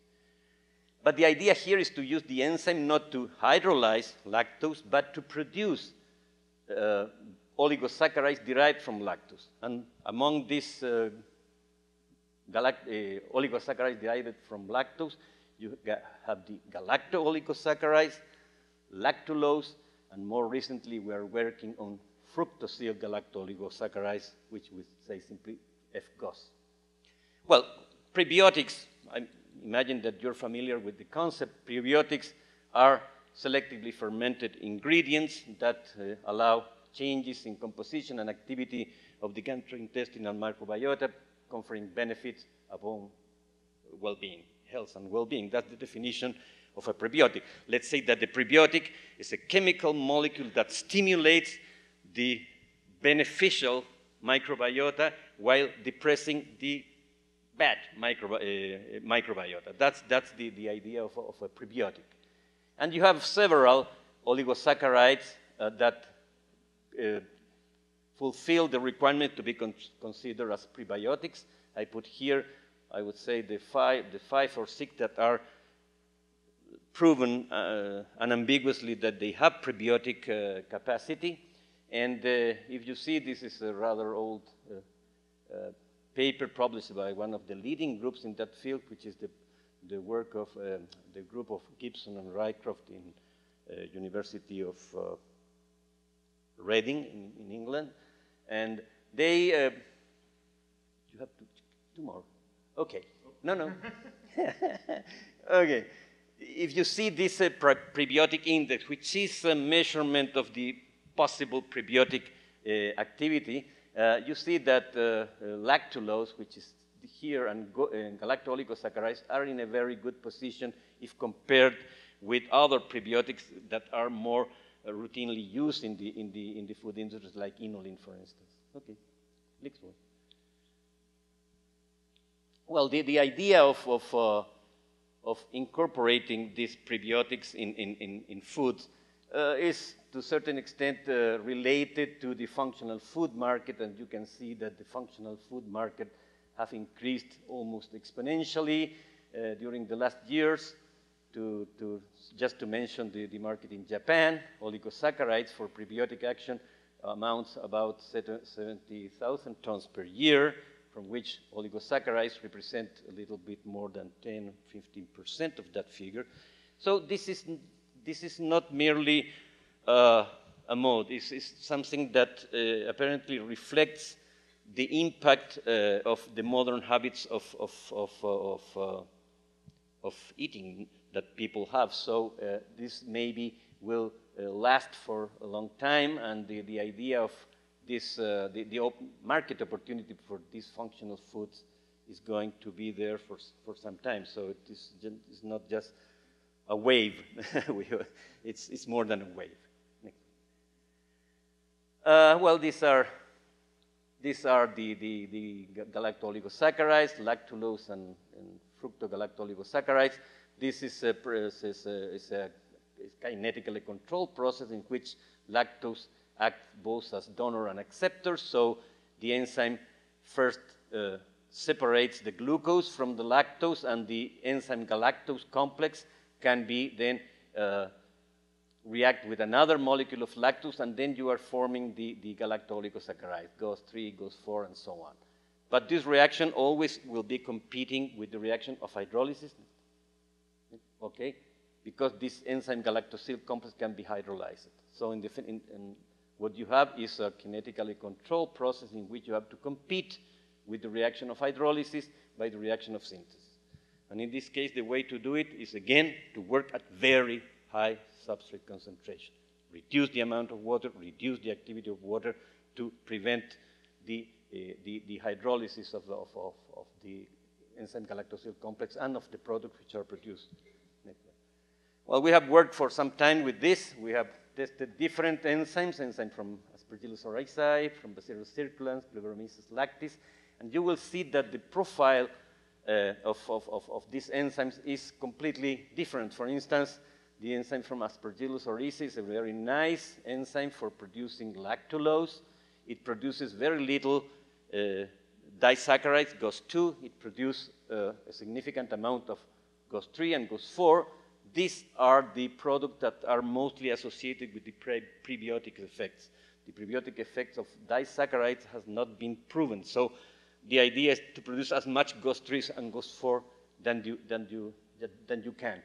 S1: But the idea here is to use the enzyme not to hydrolyze lactose, but to produce uh, oligosaccharides derived from lactose. And among these uh, uh, oligosaccharides derived from lactose, you have the galacto-oligosaccharides, lactulose, and more recently we are working on fructosyl galacto-oligosaccharides, which we say simply FGOS. Well, prebiotics, I imagine that you're familiar with the concept. Prebiotics are selectively fermented ingredients that uh, allow changes in composition and activity of the gastrointestinal microbiota, conferring benefits upon well-being, health and well-being. That's the definition of a prebiotic. Let's say that the prebiotic is a chemical molecule that stimulates the beneficial microbiota while depressing the bad uh, microbiota. That's, that's the, the idea of, of, a prebiotic. And you have several oligosaccharides uh, that uh, fulfill the requirement to be con considered as prebiotics. I put here, I would say, the five, the five or six that are proven uh, unambiguously that they have prebiotic uh, capacity. And uh, if you see, this is a rather old uh, uh, paper published by one of the leading groups in that field, which is the, the work of um, the group of Gibson and Rycroft in uh, University of uh, Reading in, in, England. And they, you have to, two more. Okay. No, no. okay. If you see this uh, pre prebiotic index, which is a measurement of the possible prebiotic uh, activity, uh, you see that uh, lactulose, which is here, and, and galacto-oligosaccharides are in a very good position if compared with other prebiotics that are more uh, routinely used in the, in, the, in the food industry, like inulin, for instance. Okay, next one. Well, the, the idea of, of, uh, of incorporating these prebiotics in, in, in, in foods uh, is to a certain extent uh, related to the functional food market, and you can see that the functional food market have increased almost exponentially uh, during the last years. To, to, just to mention the, the market in Japan, oligosaccharides for prebiotic action amounts about 70,000 tons per year, from which oligosaccharides represent a little bit more than 10, 15% of that figure. So this is, this is not merely uh, a mode. It's, it's, something that uh, apparently reflects the impact uh, of the modern habits of, of, of, uh, of, uh, of eating that people have. So uh, this maybe will uh, last for a long time, and the, the idea of this, uh, the, the market opportunity for these functional foods is going to be there for, for some time. So it is it's not just a wave. it's, it's more than a wave. Uh, well, these are, these are the, the, the galacto-oligosaccharides, lactulose and, and fructogalacto-oligosaccharides. This is a, is a, is a kinetically controlled process in which lactose acts both as donor and acceptor. So the enzyme first uh, separates the glucose from the lactose, and the enzyme galactose complex can be then uh, react with another molecule of lactose, and then you are forming the, the galacto-oligosaccharide, GOS3, GOS4, and so on. But this reaction always will be competing with the reaction of hydrolysis, okay? Because this enzyme galactosyl complex can be hydrolyzed. So in, the, in, in what you have is a kinetically controlled process in which you have to compete with the reaction of hydrolysis by the reaction of synthesis. And in this case, the way to do it is, again, to work at very high substrate concentration. Reduce the amount of water, reduce the activity of water to prevent the, uh, the, the, hydrolysis of the, of, of, of the enzyme galactosyl complex and of the products which are produced. Well, we have worked for some time with this. We have tested different enzymes, enzyme from Aspergillus oryzae, from Bacillus circulans, Kluyveromyces lactis, and you will see that the profile uh, of, of, of, of, these enzymes is completely different. For instance, the enzyme from Aspergillus oryzae is a very nice enzyme for producing lactulose. It produces very little uh, disaccharides, GOS2. It produces uh, a significant amount of GOS3 and GOS4. These are the products that are mostly associated with the pre prebiotic effects. The prebiotic effects of disaccharides has not been proven. So the idea is to produce as much GOS3 and GOS4 than you, than you, than you can.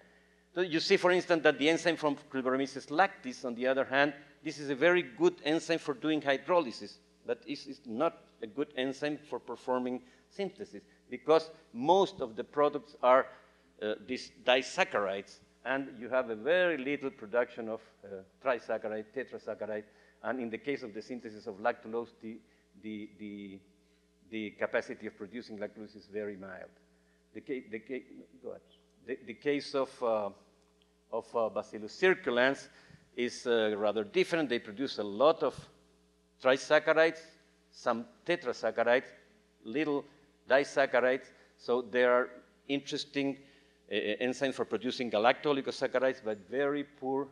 S1: So you see, for instance, that the enzyme from Kluyveromyces lactis, on the other hand, this is a very good enzyme for doing hydrolysis, but it's, not a good enzyme for performing synthesis because most of the products are uh, these disaccharides and you have a very little production of uh, trisaccharide, tetrasaccharide, and in the case of the synthesis of lactulose, the, the, the, the capacity of producing lactulose is very mild. The, the, the, the case of, uh, of uh, Bacillus circulans is uh, rather different. They produce a lot of trisaccharides, some tetrasaccharides, little disaccharides, so they are interesting enzyme for producing galacto-oligosaccharides, but very poor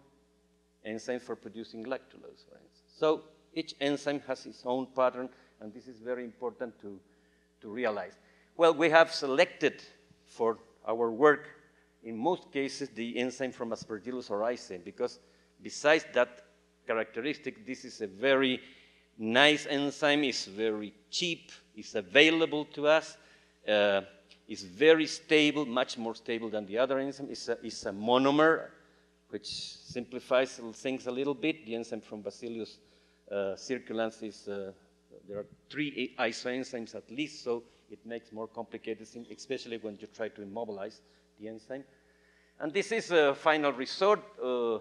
S1: enzyme for producing lactulose, for instance. So each enzyme has its own pattern, and this is very important to, to realize. Well, we have selected for our work, in most cases, the enzyme from Aspergillus oryzae, because besides that characteristic, this is a very nice enzyme, it's very cheap, it's available to us. Uh, is very stable, much more stable than the other enzyme. It's a, it's a monomer, which simplifies things a little bit. The enzyme from Bacillus uh, circulans is, uh, there are three isoenzymes at least, so it makes more complicated things, especially when you try to immobilize the enzyme. And this is a final result uh,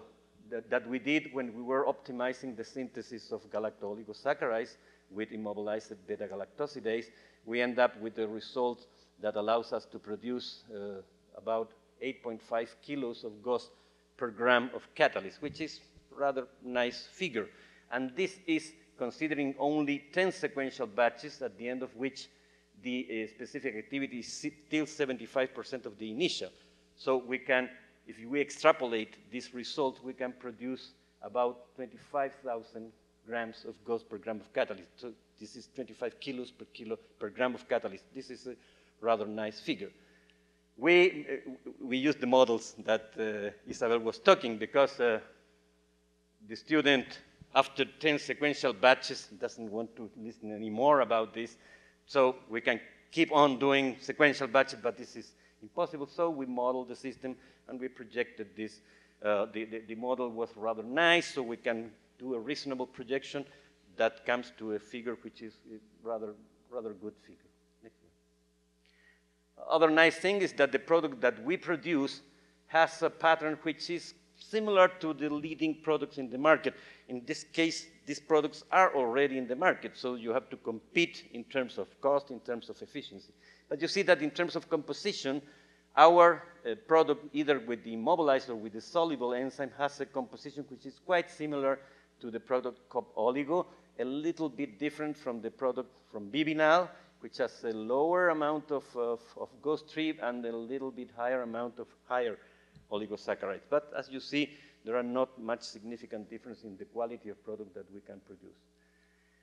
S1: that, that, we did when we were optimizing the synthesis of galacto-oligosaccharides with immobilized beta-galactosidase. We end up with the result that allows us to produce uh, about 8.5 kilos of GOS per gram of catalyst, which is rather nice figure. And this is considering only 10 sequential batches, at the end of which the uh, specific activity is still 75% of the initial. So we can, if we extrapolate this result, we can produce about 25,000 grams of GOS per gram of catalyst. So this is 25 kilos per kilo per gram of catalyst. This is a rather nice figure. We, uh, we use the models that uh, Isabel was talking because uh, the student, after 10 sequential batches, doesn't want to listen anymore about this. So we can keep on doing sequential batches, but this is impossible. So we modeled the system and we projected this. Uh, the, the, the model was rather nice, so we can do a reasonable projection that comes to a figure which is rather rather good figure. Other nice thing is that the product that we produce has a pattern which is similar to the leading products in the market. In this case, these products are already in the market, so you have to compete in terms of cost, in terms of efficiency. But you see that in terms of composition, our uh, product, either with the immobilized or with the soluble enzyme, has a composition which is quite similar to the product Cup Oligo, a little bit different from the product from Vivinal, which has a lower amount of, of, of GOS3 and a little bit higher amount of higher oligosaccharides. But as you see, there are not much significant difference in the quality of product that we can produce.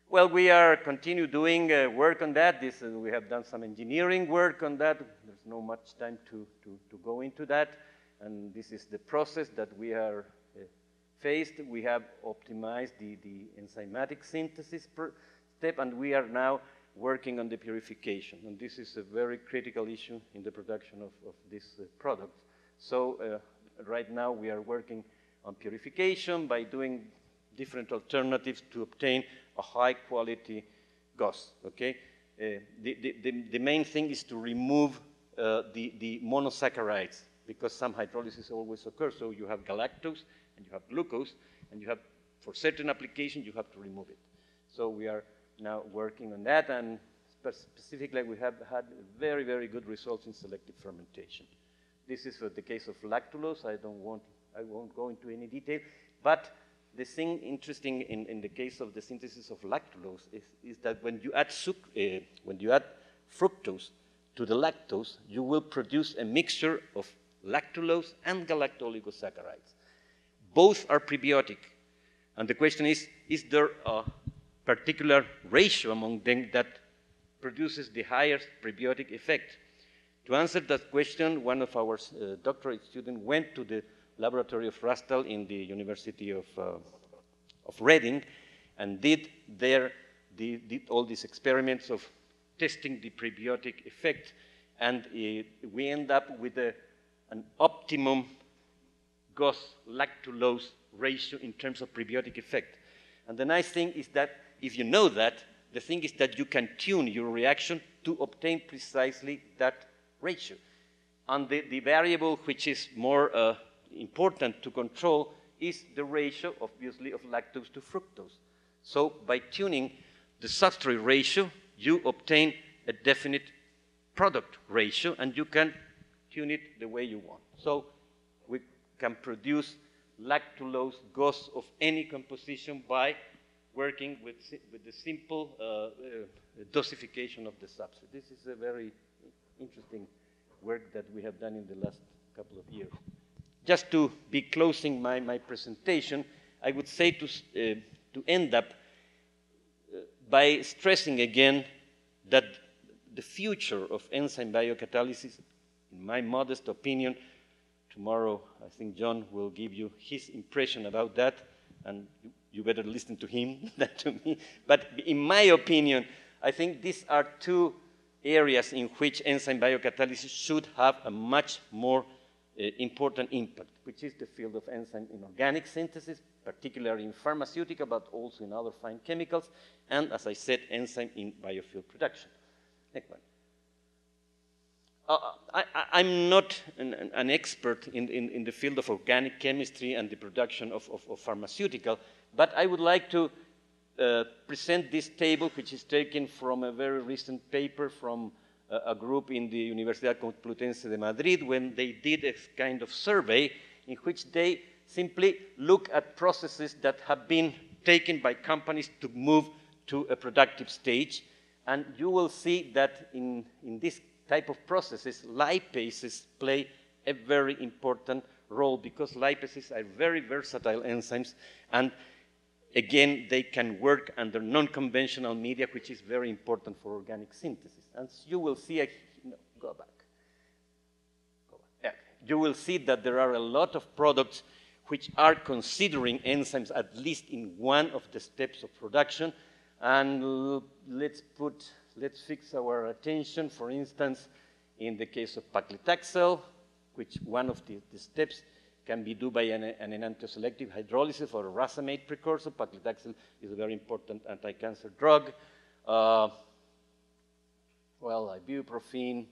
S1: Well, we are continue doing uh, work on that. This, uh, we have done some engineering work on that. There's no much time to, to, to go into that. And this is the process that we are uh, faced. We have optimized the, the enzymatic synthesis step, and we are now working on the purification. And this is a very critical issue in the production of, of this uh, product. So uh, right now we are working on purification by doing different alternatives to obtain a high quality GOS, okay? Uh, the, the, the, main thing is to remove uh, the, the monosaccharides because some hydrolysis always occurs. So you have galactose and you have glucose and you have, for certain applications, you have to remove it. So we are now working on that and specifically we have had very, very good results in selective fermentation. This is for the case of lactulose. I don't want, I won't go into any detail, but the thing interesting in, in the case of the synthesis of lactulose is, is that when you add uh, when you add fructose to the lactose, you will produce a mixture of lactulose and galacto-oligosaccharides. Both are prebiotic. And the question is, is there a particular ratio among them that produces the highest prebiotic effect? To answer that question, one of our uh, doctorate students went to the laboratory of Rastall in the University of, uh, of Reading and did there the, did all these experiments of testing the prebiotic effect. And uh, we end up with a, an optimum GOS lactulose ratio in terms of prebiotic effect. And the nice thing is that if you know that, the thing is that you can tune your reaction to obtain precisely that ratio. And the, the variable which is more uh, important to control is the ratio, obviously, of lactose to fructose. So by tuning the substrate ratio, you obtain a definite product ratio, and you can tune it the way you want. So we can produce lactulose GOS of any composition by working with, with the simple uh, uh, dosification of the substrate. This is a very interesting work that we have done in the last couple of years just to be closing my, my presentation, I would say to, uh, to end up uh, by stressing again that the future of enzyme biocatalysis, in my modest opinion, tomorrow I think John will give you his impression about that, and you, better listen to him than to me. But in my opinion, I think these are two areas in which enzyme biocatalysis should have a much more uh, important impact, which is the field of enzyme in organic synthesis, particularly in pharmaceutical, but also in other fine chemicals, and as I said, enzyme in biofuel production. Next one. Uh, I, am not an, an expert in, in, in, the field of organic chemistry and the production of, of, of pharmaceutical, but I would like to uh, present this table, which is taken from a very recent paper from a group in the Universidad Complutense de Madrid when they did a kind of survey in which they simply look at processes that have been taken by companies to move to a productive stage. And you will see that in, in this type of processes, lipases play a very important role because lipases are very versatile enzymes and again, they can work under non-conventional media, which is very important for organic synthesis. And you will see, a, no, go back. Go back. Yeah. You will see that there are a lot of products which are considering enzymes at least in one of the steps of production. And let's put, let's fix our attention, for instance, in the case of paclitaxel, which one of the, the steps can be done by an, an enantioselective hydrolysis or a racemate precursor. Paclitaxel is a very important anti-cancer drug. Uh, well, ibuprofen,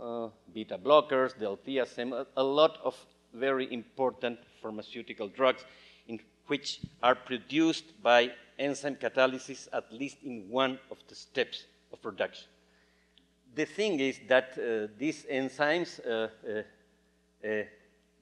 S1: uh, beta blockers, diltiazem, a, a lot of very important pharmaceutical drugs in which are produced by enzyme catalysis at least in one of the steps of production. The thing is that uh, these enzymes, uh, uh,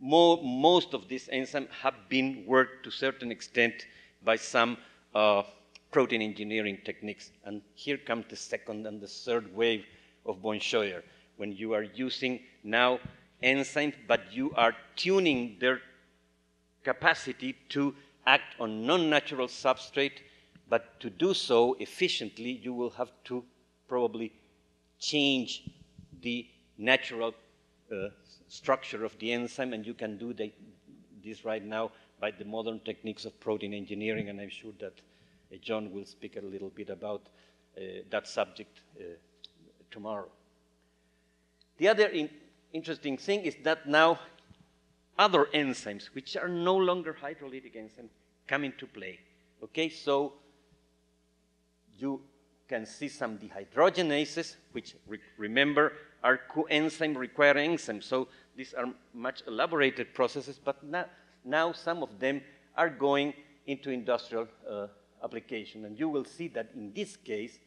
S1: uh mo most of these enzymes have been worked to certain extent by some uh, protein engineering techniques. And here comes the second and the third wave of Bornscheuer, when you are using now enzymes, but you are tuning their capacity to act on non-natural substrate, but to do so efficiently, you will have to probably change the natural uh, structure of the enzyme, and you can do the, this right now by the modern techniques of protein engineering, and I'm sure that uh, John will speak a little bit about uh, that subject uh, tomorrow. The other in interesting thing is that now other enzymes, which are no longer hydrolytic enzymes, come into play. Okay, so you can see some dehydrogenases, which re remember are coenzyme requiring enzymes. So these are much elaborated processes, but now, now some of them are going into industrial uh, application. And you will see that in this case,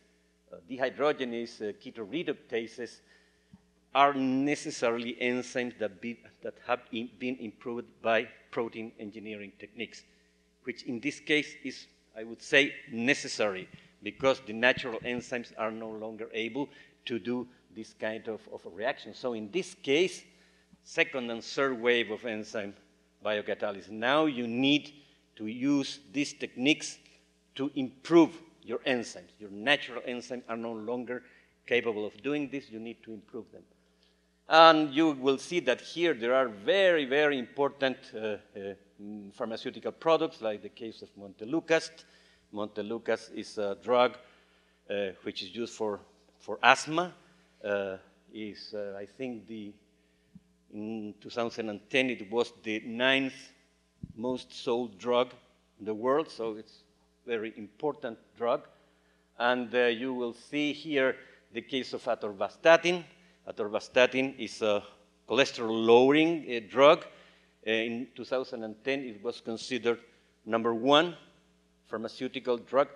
S1: uh, dehydrogenase uh, ketoreductases are necessarily enzymes that, be, that have in, been improved by protein engineering techniques, which in this case is, I would say, necessary because the natural enzymes are no longer able to do this kind of, of reaction. So in this case, second and third wave of enzyme biocatalysis, now you need to use these techniques to improve your enzymes. Your natural enzymes are no longer capable of doing this. You need to improve them. And you will see that here there are very, very important uh, uh, pharmaceutical products, like the case of Montelukast. Montelukast is a drug uh, which is used for, for asthma. Uh, is, uh, I think, the, in 2010 it was the ninth most sold drug in the world, so it's very important drug. And uh, you will see here the case of atorvastatin, Atorvastatin is a cholesterol-lowering uh, drug. Uh, in 2010, it was considered number one pharmaceutical drug,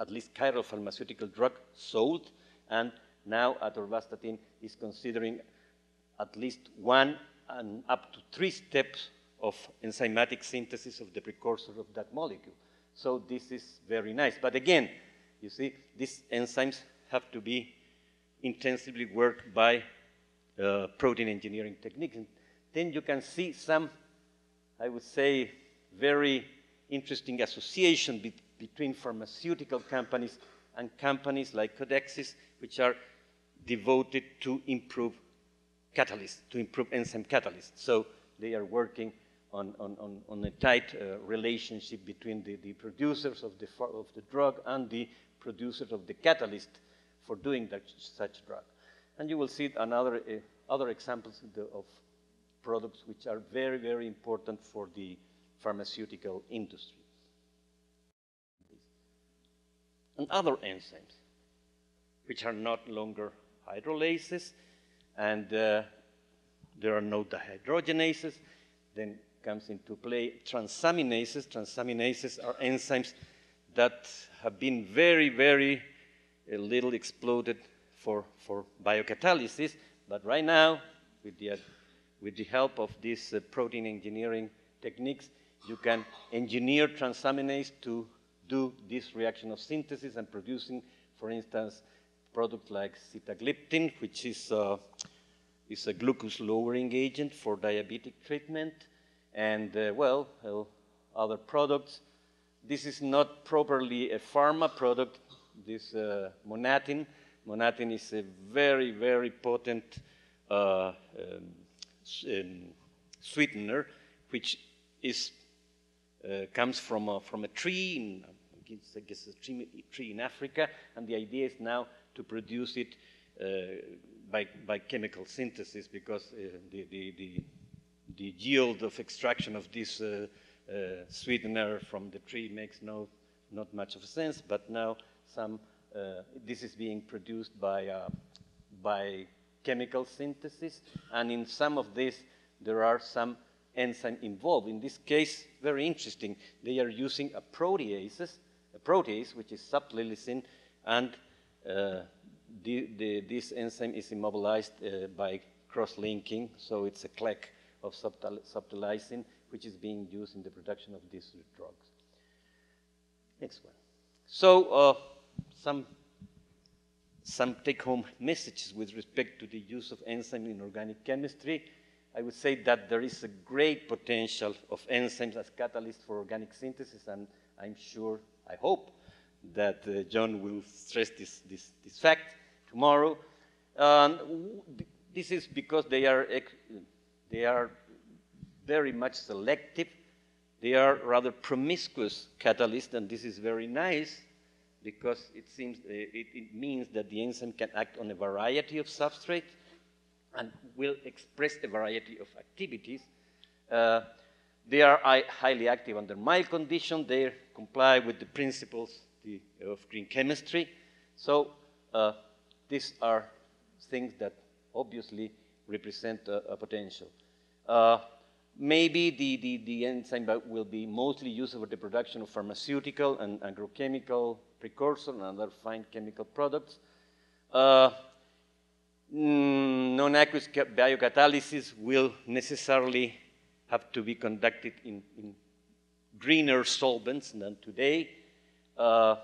S1: at least chiral pharmaceutical drug sold, and now atorvastatin is considering at least one and up to three steps of enzymatic synthesis of the precursor of that molecule. So this is very nice. But again, you see, these enzymes have to be intensively worked by uh, protein engineering techniques. And then you can see some, I would say, very interesting association be between pharmaceutical companies and companies like Codexis, which are devoted to improve catalysts, to improve enzyme catalysts. So they are working on, on, on, a tight uh, relationship between the, the producers of the, of the drug and the producers of the catalyst for doing that, such drug. And you will see another, uh, other examples of, the, of products which are very, very important for the pharmaceutical industry. And other enzymes, which are not longer hydrolases, and uh, there are no dehydrogenases. Then comes into play transaminases. Transaminases are enzymes that have been very, very a little exploded for, for biocatalysis, but right now, with the, with the help of these uh, protein engineering techniques, you can engineer transaminase to do this reaction of synthesis and producing, for instance, products like sitagliptin, which is, is a glucose-lowering agent for diabetic treatment, and, uh, well, other products. This is not properly a pharma product, this uh, monatin. Monatin is a very, very potent uh, um, um, sweetener, which is, uh, comes from a, from a tree, in, I guess a tree in Africa, and the idea is now to produce it uh, by, by chemical synthesis because uh, the, the, the, the, yield of extraction of this uh, sweetener from the tree makes no, not much of a sense, but now some this is being produced by, by chemical synthesis, and in some of these, there are some enzyme involved. In this case, very interesting, they are using a proteases, a protease, which is subtilisin, and the, the, this enzyme is immobilized uh, by cross-linking, so it's a CLEC of subtilisin, which is being used in the production of these drugs. Next one. So, uh, some, some take-home messages with respect to the use of enzymes in organic chemistry. I would say that there is a great potential of enzymes as catalysts for organic synthesis, and I'm sure, I hope, that uh, John will stress this, this, this fact tomorrow. this is because they are, they are very much selective. They are rather promiscuous catalysts, and this is very nice because it, seems, uh, it, it means that the enzyme can act on a variety of substrates and will express a variety of activities. Uh, they are highly active under mild conditions. They comply with the principles of green chemistry. So uh, these are things that obviously represent a, a potential. Uh, maybe the, the, the, enzyme will be mostly used for the production of pharmaceutical and agrochemical precursors and other fine chemical products. Uh, mm, non-aqueous biocatalysis will necessarily have to be conducted in, in greener solvents than today. Uh,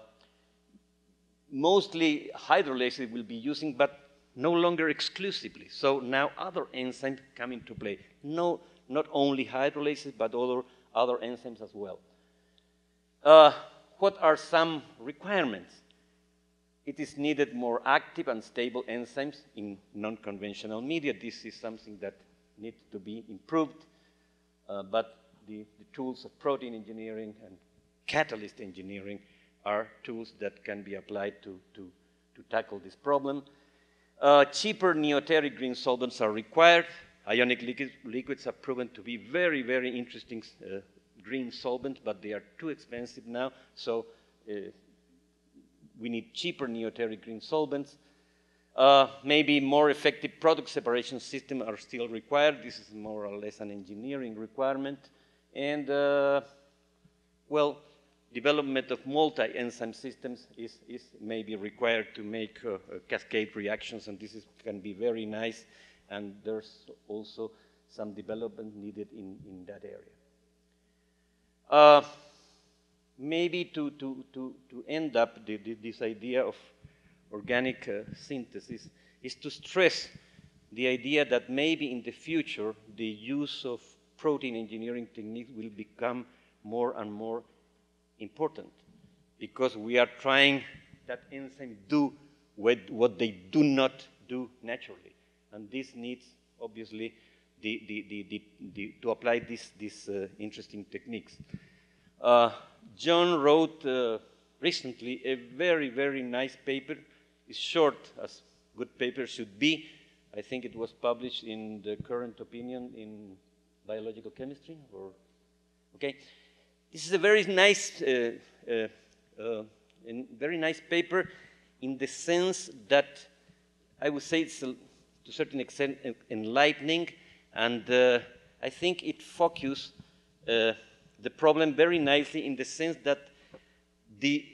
S1: mostly hydrolysis will be using, but no longer exclusively. So now other enzymes come into play. No, not only hydrolysis, but other, other enzymes as well. Uh, what are some requirements? It is needed more active and stable enzymes in non-conventional media. This is something that needs to be improved, uh, but the, the tools of protein engineering and catalyst engineering are tools that can be applied to, to, to tackle this problem. Uh, cheaper neoteric green solvents are required. Ionic liquid, liquids are proven to be very, very interesting uh, green solvents, but they are too expensive now, so uh, we need cheaper neoteric green solvents. Uh, maybe more effective product separation systems are still required. This is more or less an engineering requirement. And, uh, well, development of multi-enzyme systems is, is maybe required to make uh, uh, cascade reactions, and this is, can be very nice, and there's also some development needed in, in that area. Uh, maybe to, to, to, to end up the, the, this idea of organic uh, synthesis is to stress the idea that maybe in the future the use of protein engineering techniques will become more and more important because we are trying that enzyme do what they do not do naturally. And this needs, obviously, the, the, the, to apply these this, uh, interesting techniques. Uh, John wrote uh, recently a very, very nice paper. It's short, as good papers should be. I think it was published in the current opinion in biological chemistry, or, okay? This is a very nice, uh, uh, uh, very nice paper in the sense that I would say it's a, to a certain extent enlightening, and uh, I think it focuses uh, the problem very nicely in the sense that the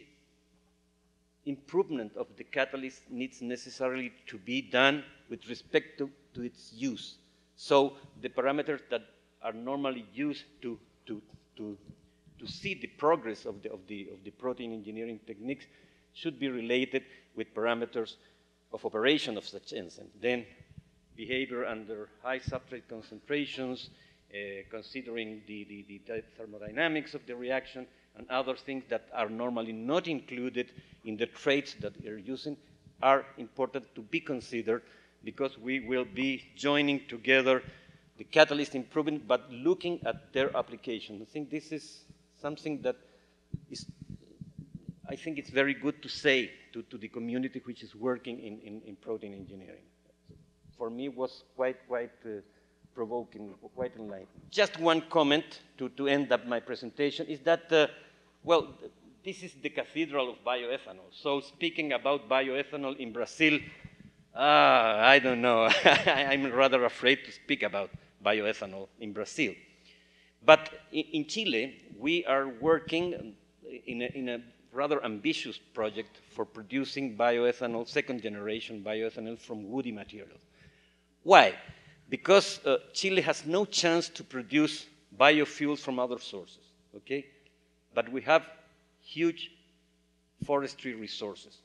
S1: improvement of the catalyst needs necessarily to be done with respect to, to its use. So the parameters that are normally used to, to, to to see the progress of the, of the, of the protein engineering techniques should be related with parameters of operation of such enzymes. Then behavior under high substrate concentrations, uh, considering the, the, the, thermodynamics of the reaction and other things that are normally not included in the traits that you're using are important to be considered because we will be joining together the catalyst improvement but looking at their application. I think this is something that is, I think it's very good to say to, to the community which is working in, in, in protein engineering. For me, was quite, quite uh, provoking, quite enlightening. Just one comment to, to end up my presentation is that, uh, well, this is the cathedral of bioethanol. So speaking about bioethanol in Brazil, uh, I don't know. I'm rather afraid to speak about bioethanol in Brazil. But in, Chile, we are working in a, in a rather ambitious project for producing bioethanol, second generation bioethanol from woody material. Why? Because uh, Chile has no chance to produce biofuels from other sources, okay? But we have huge forestry resources.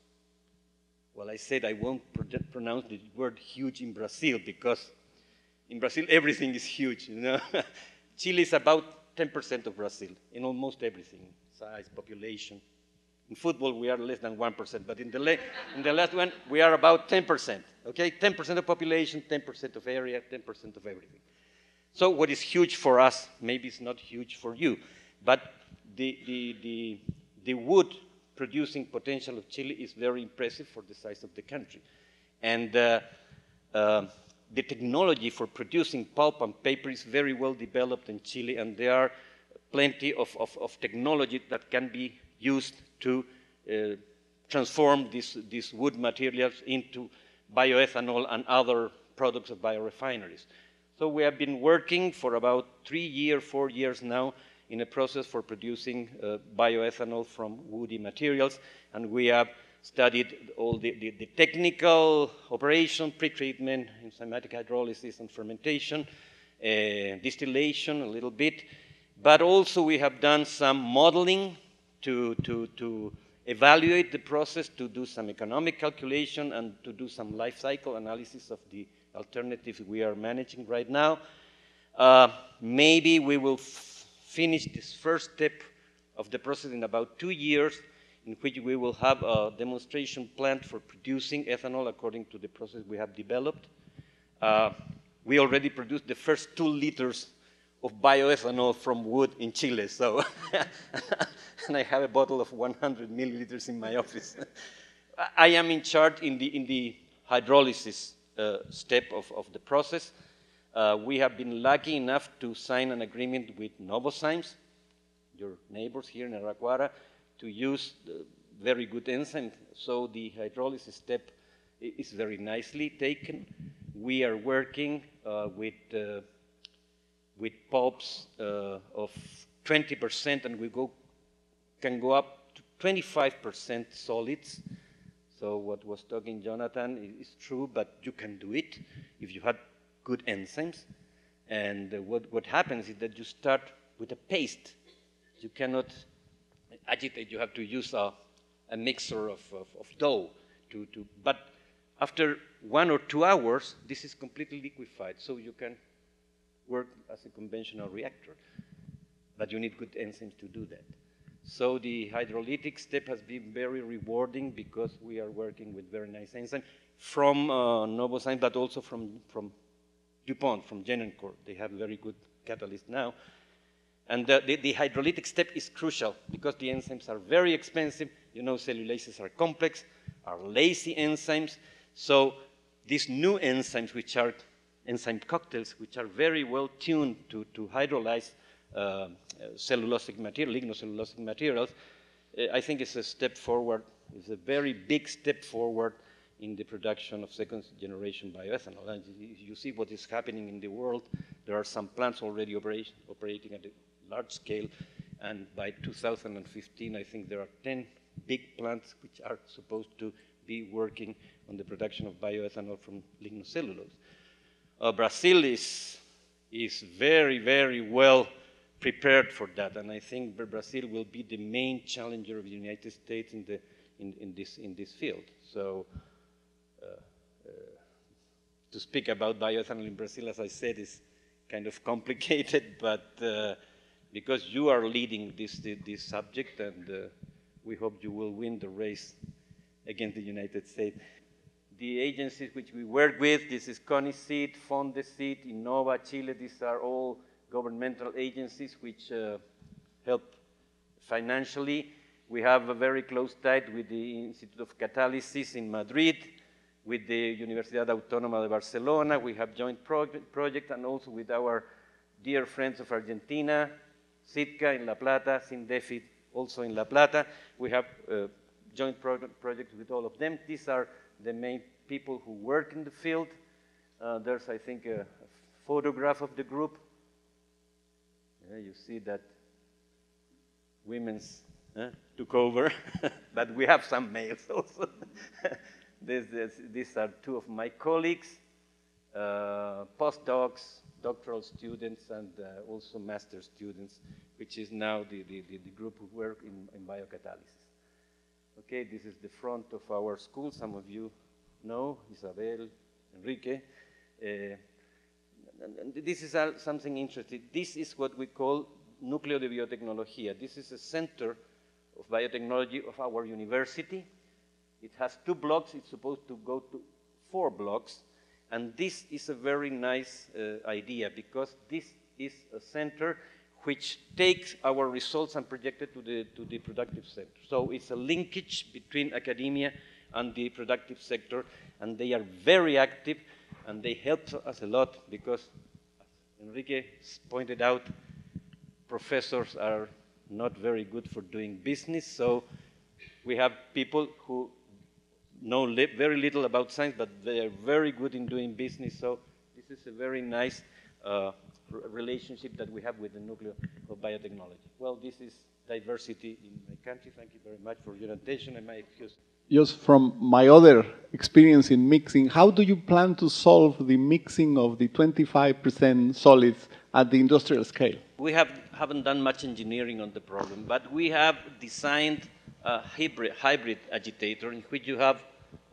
S1: Well, I said I won't pronounce the word huge in Brazil because in Brazil everything is huge, you know? Chile is about 10% of Brazil in almost everything, size, population, in football, we are less than 1%, but in the, in the last one, we are about 10%. Okay? 10% of population, 10% of area, 10% of everything. So, what is huge for us, maybe it's not huge for you, but the, the, the, the wood producing potential of Chile is very impressive for the size of the country. And uh, uh, the technology for producing pulp and paper is very well developed in Chile, and there are plenty of, of, of technology that can be used to uh, transform these, these wood materials into bioethanol and other products of biorefineries. So we have been working for about three years, four years now in a process for producing uh, bioethanol from woody materials, and we have studied all the, the, the technical operation, pretreatment, enzymatic hydrolysis and fermentation, uh, distillation a little bit, but also we have done some modeling to, to, to evaluate the process, to do some economic calculation, and to do some life cycle analysis of the alternatives we are managing right now. Uh, maybe we will finish this first step of the process in about two years, in which we will have a demonstration plant for producing ethanol according to the process we have developed. Uh, we already produced the first two liters of bioethanol from wood in Chile. So, and I have a bottle of 100 milliliters in my office. I am in charge in the, in the hydrolysis uh, step of, of the process. Uh, we have been lucky enough to sign an agreement with Novozymes, your neighbors here in Araraquara, to use very good enzyme. So the hydrolysis step is very nicely taken. We are working uh, with uh, with pulps uh, of 20%, and we go, can go up to 25% solids. So what was talking Jonathan is true, but you can do it if you had good enzymes. And uh, what, what happens is that you start with a paste. You cannot agitate, you have to use a, a mixer of, of, of dough. To, to, but after one or two hours, this is completely liquefied, so you can work as a conventional reactor. But you need good enzymes to do that. So the hydrolytic step has been very rewarding because we are working with very nice enzymes from uh, Novozymes, but also from, from DuPont, from Genencor. They have very good catalyst now. And the, the, the, hydrolytic step is crucial because the enzymes are very expensive. You know, cellulases are complex, are lazy enzymes. So these new enzymes, which are enzyme cocktails, which are very well tuned to, to hydrolyze uh, cellulosic material, lignocellulosic materials, uh, I think it's a step forward. It's a very big step forward in the production of second generation bioethanol. And you see what is happening in the world. There are some plants already operation, operating at a large scale. And by 2015, I think there are 10 big plants which are supposed to be working on the production of bioethanol from lignocellulose uh, Brazil is, is very, very well prepared for that. And I think Brazil will be the main challenger of the United States in, the, in, in, this, in this field. So uh, uh, to speak about bioethanol in Brazil, as I said, is kind of complicated, but uh, because you are leading this, this subject, and uh, we hope you will win the race against the United States the agencies which we work with, this is CONICYT, FONDECYT, Innova, Chile, these are all governmental agencies which uh, help financially. We have a very close tie with the Institute of Catalysis in Madrid, with the Universidad Autónoma de Barcelona. We have joint project, project and also with our dear friends of Argentina, CIDCA in La Plata, CINDEFI also in La Plata. We have uh, joint pro projects with all of them. These are the main people who work in the field. Uh, there's, I think, a, a, photograph of the group. Yeah, you see that women's uh, took over, but we have some males also. this, this, these are two of my colleagues, uh, postdocs, doctoral students, and uh, also master students, which is now the, the, the, group who work in, in biocatalysis. Okay, this is the front of our school. Some of you know, Isabel, Enrique. Uh, and this is something interesting. This is what we call Núcleo de Biotecnología. This is a center of biotechnology of our university. It has two blocks. It's supposed to go to four blocks. And this is a very nice uh, idea because this is a center which takes our results and project it to the, to the productive sector. So it's a linkage between academia and the productive sector, and they are very active, and they help us a lot because, as Enrique pointed out, professors are not very good for doing business, so we have people who know li very little about science, but they are very good in doing business, so this is a very nice uh, relationship that we have with the Núcleo of biotechnology. Well, this is diversity in my country. Thank you very much for your attention and my excuse.
S2: Just from my other experience in mixing, how do you plan to solve the mixing of the 25% solids at the industrial scale?
S1: We have, haven't done much engineering on the problem, but we have designed a hybrid, hybrid agitator in which you have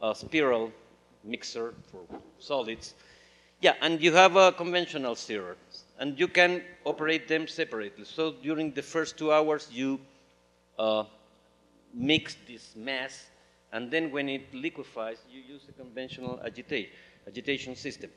S1: a spiral mixer for solids. Yeah, and you have a conventional stirrer and you can operate them separately. So during the first two hours, you uh, mix this mass, and then when it liquefies, you use a conventional agitation system.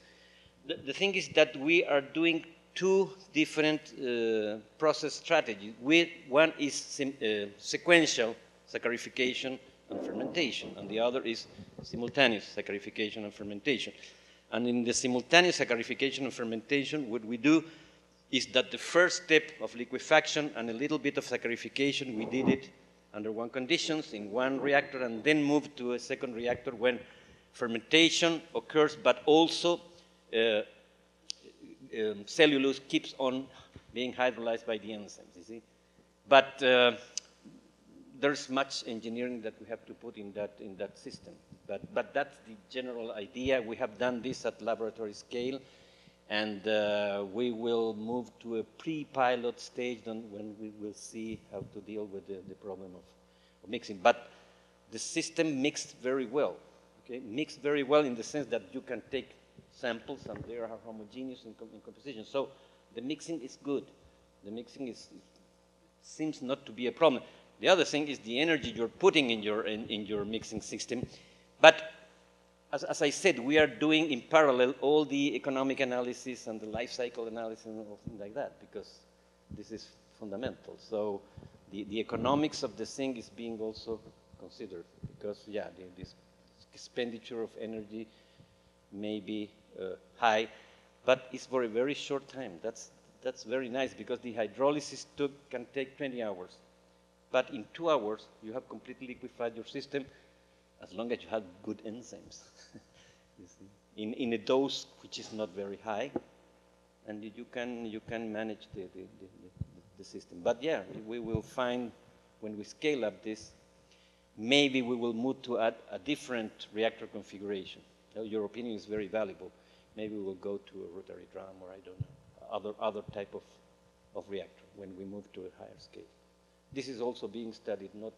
S1: The, the, thing is that we are doing two different uh, process strategies. We, one is uh, sequential saccharification and fermentation, and the other is simultaneous saccharification and fermentation. And in the simultaneous saccharification and fermentation, what we do is that the first step of liquefaction and a little bit of saccharification, we did it under one conditions in one reactor and then moved to a second reactor when fermentation occurs, but also uh, um, cellulose keeps on being hydrolyzed by the enzymes, you see. But uh, there's much engineering that we have to put in that, in that system. But, but that's the general idea. We have done this at laboratory scale, and uh, we will move to a pre-pilot stage when we will see how to deal with the, the problem of, of, mixing. But the system mixed very well, okay? Mixed very well in the sense that you can take samples and they are homogeneous in, in composition. So the mixing is good. The mixing is, seems not to be a problem. The other thing is the energy you're putting in your, in, in your mixing system but as, as, I said, we are doing in parallel all the economic analysis and the life cycle analysis and all things like that because this is fundamental. So the, the economics of the thing is being also considered because, yeah, the, this expenditure of energy may be uh, high, but it's for a very short time. That's, that's very nice because the hydrolysis took, can take 20 hours. But in two hours, you have completely liquefied your system as long as you have good enzymes. in, in a dose which is not very high, and you can, you can manage the, the, the, the system. But yeah, we will find when we scale up this, maybe we will move to a, a different reactor configuration. Your opinion is very valuable. Maybe we will go to a rotary drum or I don't know, other, other type of, of reactor when we move to a higher scale. This is also being studied, not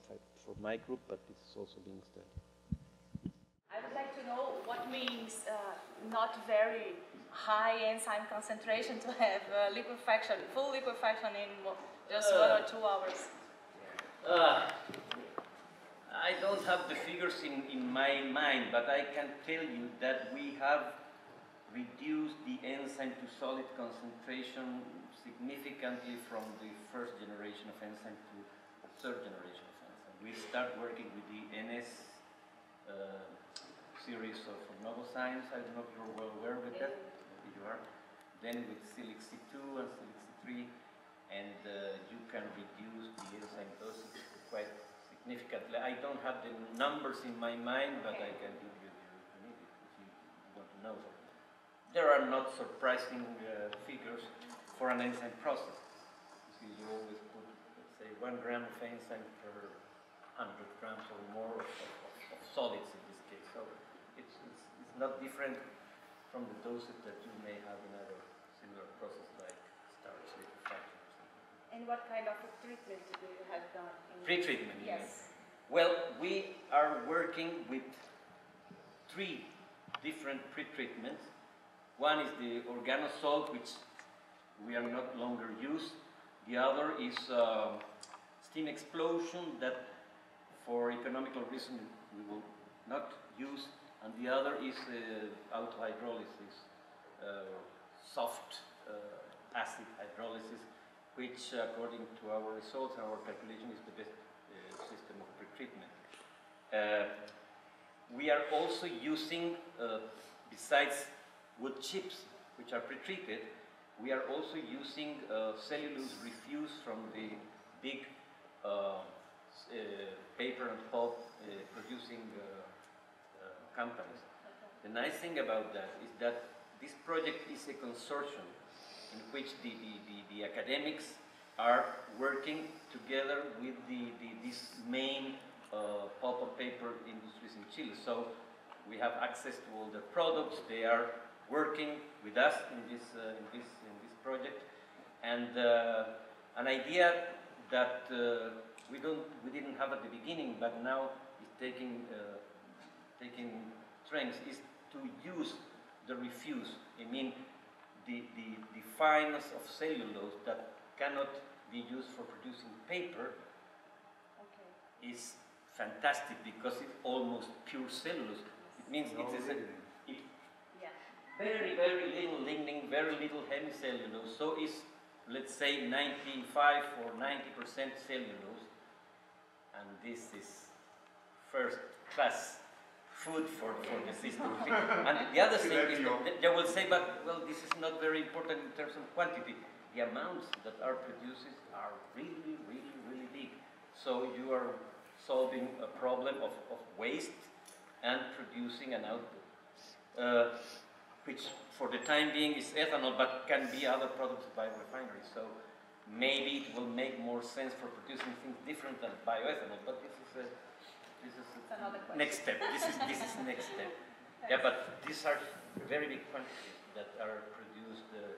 S1: for my group, but this is also being studied I would like to
S3: know what means uh, not very high enzyme concentration to have uh, liquefaction, full liquefaction in just uh, one or two hours?
S1: Uh, I don't have the figures in, in my mind, but I can tell you that we have reduced the enzyme to solid concentration significantly from the first generation of enzyme to third generation of enzyme. We start working with the NS uh, series of Novozymes. I don't know if you're well aware with that. Maybe you are. Then with Cellic C2 and Cellic C3, and uh, you can reduce the enzyme dosage quite significantly. I don't have the numbers in my mind, but I can give you the if you want to know. There are not surprising uh, figures for an enzyme process. You see, you always put, let's say, one gram of enzyme per 100 grams or more of, of, of solids in this case. So it's, it's, it's not different from the dosage that you may have in other similar process like starch liquefaction. or something.
S3: And what kind of treatment do you have done? In
S1: Pre-treatment, you mean?
S3: Yes.
S1: Well, we are working with three different pre-treatments. One is the organosolv, which we are not longer used. The other is uh, steam explosion that for economical reasons we will not use. And the other is uh, autohydrolysis, uh, soft uh, acid hydrolysis, which according to our results and our calculation is the best uh, system of pretreatment. Uh, we are also using, uh, besides wood chips, which are pretreated, we are also using uh, cellulose refuse from the big uh, uh, paper and pulp uh, producing uh, companies. The nice thing about that is that this project is a consortium in which the, the, the, the academics are working together with the, the, these main uh, pulp and paper industries in Chile. So we have access to all their products. They are working with us in this, uh, in this, in this project. And uh, an idea that uh, we, don't, we didn't have at the beginning, but now is taking, uh, taking strength, is to use the refuse. I mean, the, the, the fineness of cellulose that cannot be used for producing paper
S3: Okay.
S1: is fantastic because it's almost pure cellulose. It means it is a, it,
S3: Yeah.
S1: Very, very little lignin, very little hemicellulose. So it's, let's say, 95 or 90% cellulose. And this is first class food for, for the system. and the other thing is that they will say, but well, this is not very important in terms of quantity. The amounts that are produced are really, really, really big. So you are solving a problem of, of waste and producing an output. Uh, which for the time being is ethanol, but can be other products by refineries. So maybe it will make more sense for producing things different than bioethanol. But this is a this is a next step. This is this is next step. Yeah, but these are very big quantities that are produced, uh,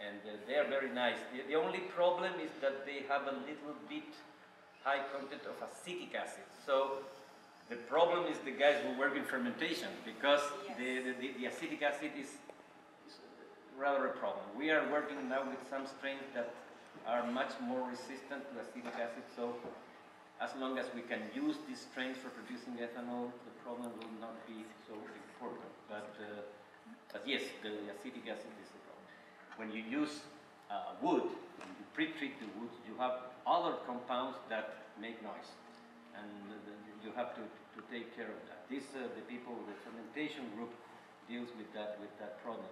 S1: and uh, they are very nice. The, the only problem is that they have a little bit high content of acetic acid. So the problem is the guys who work in fermentation because the, the, the, the acetic acid is, is rather a problem. We are working now with some strains that are much more resistant to acetic acid. So as long as we can use these strains for producing ethanol, the problem will not be so important. But, uh, but yes, the acetic acid is a problem. When you use uh, wood, when you pre-treat the wood, you have other compounds that make noise. And the- you have to, to take care of that. This, uh, the people, the fermentation group deals with that, with that problem.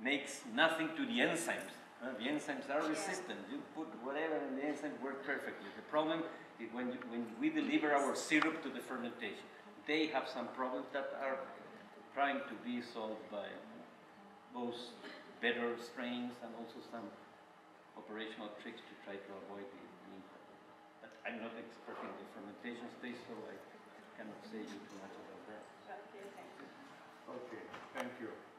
S1: Makes nothing to the enzymes. Uh, the enzymes are resistant. You put whatever and the enzymes work perfectly. The problem is when, you, when we deliver our syrup to the fermentation. They have some problems that are trying to be solved by both better strains and also some operational tricks to try to avoid the, the impact. But I'm not expert in the fermentation stage, so I cannot say you too much about that.
S3: Okay, thank you.
S4: Okay, thank you.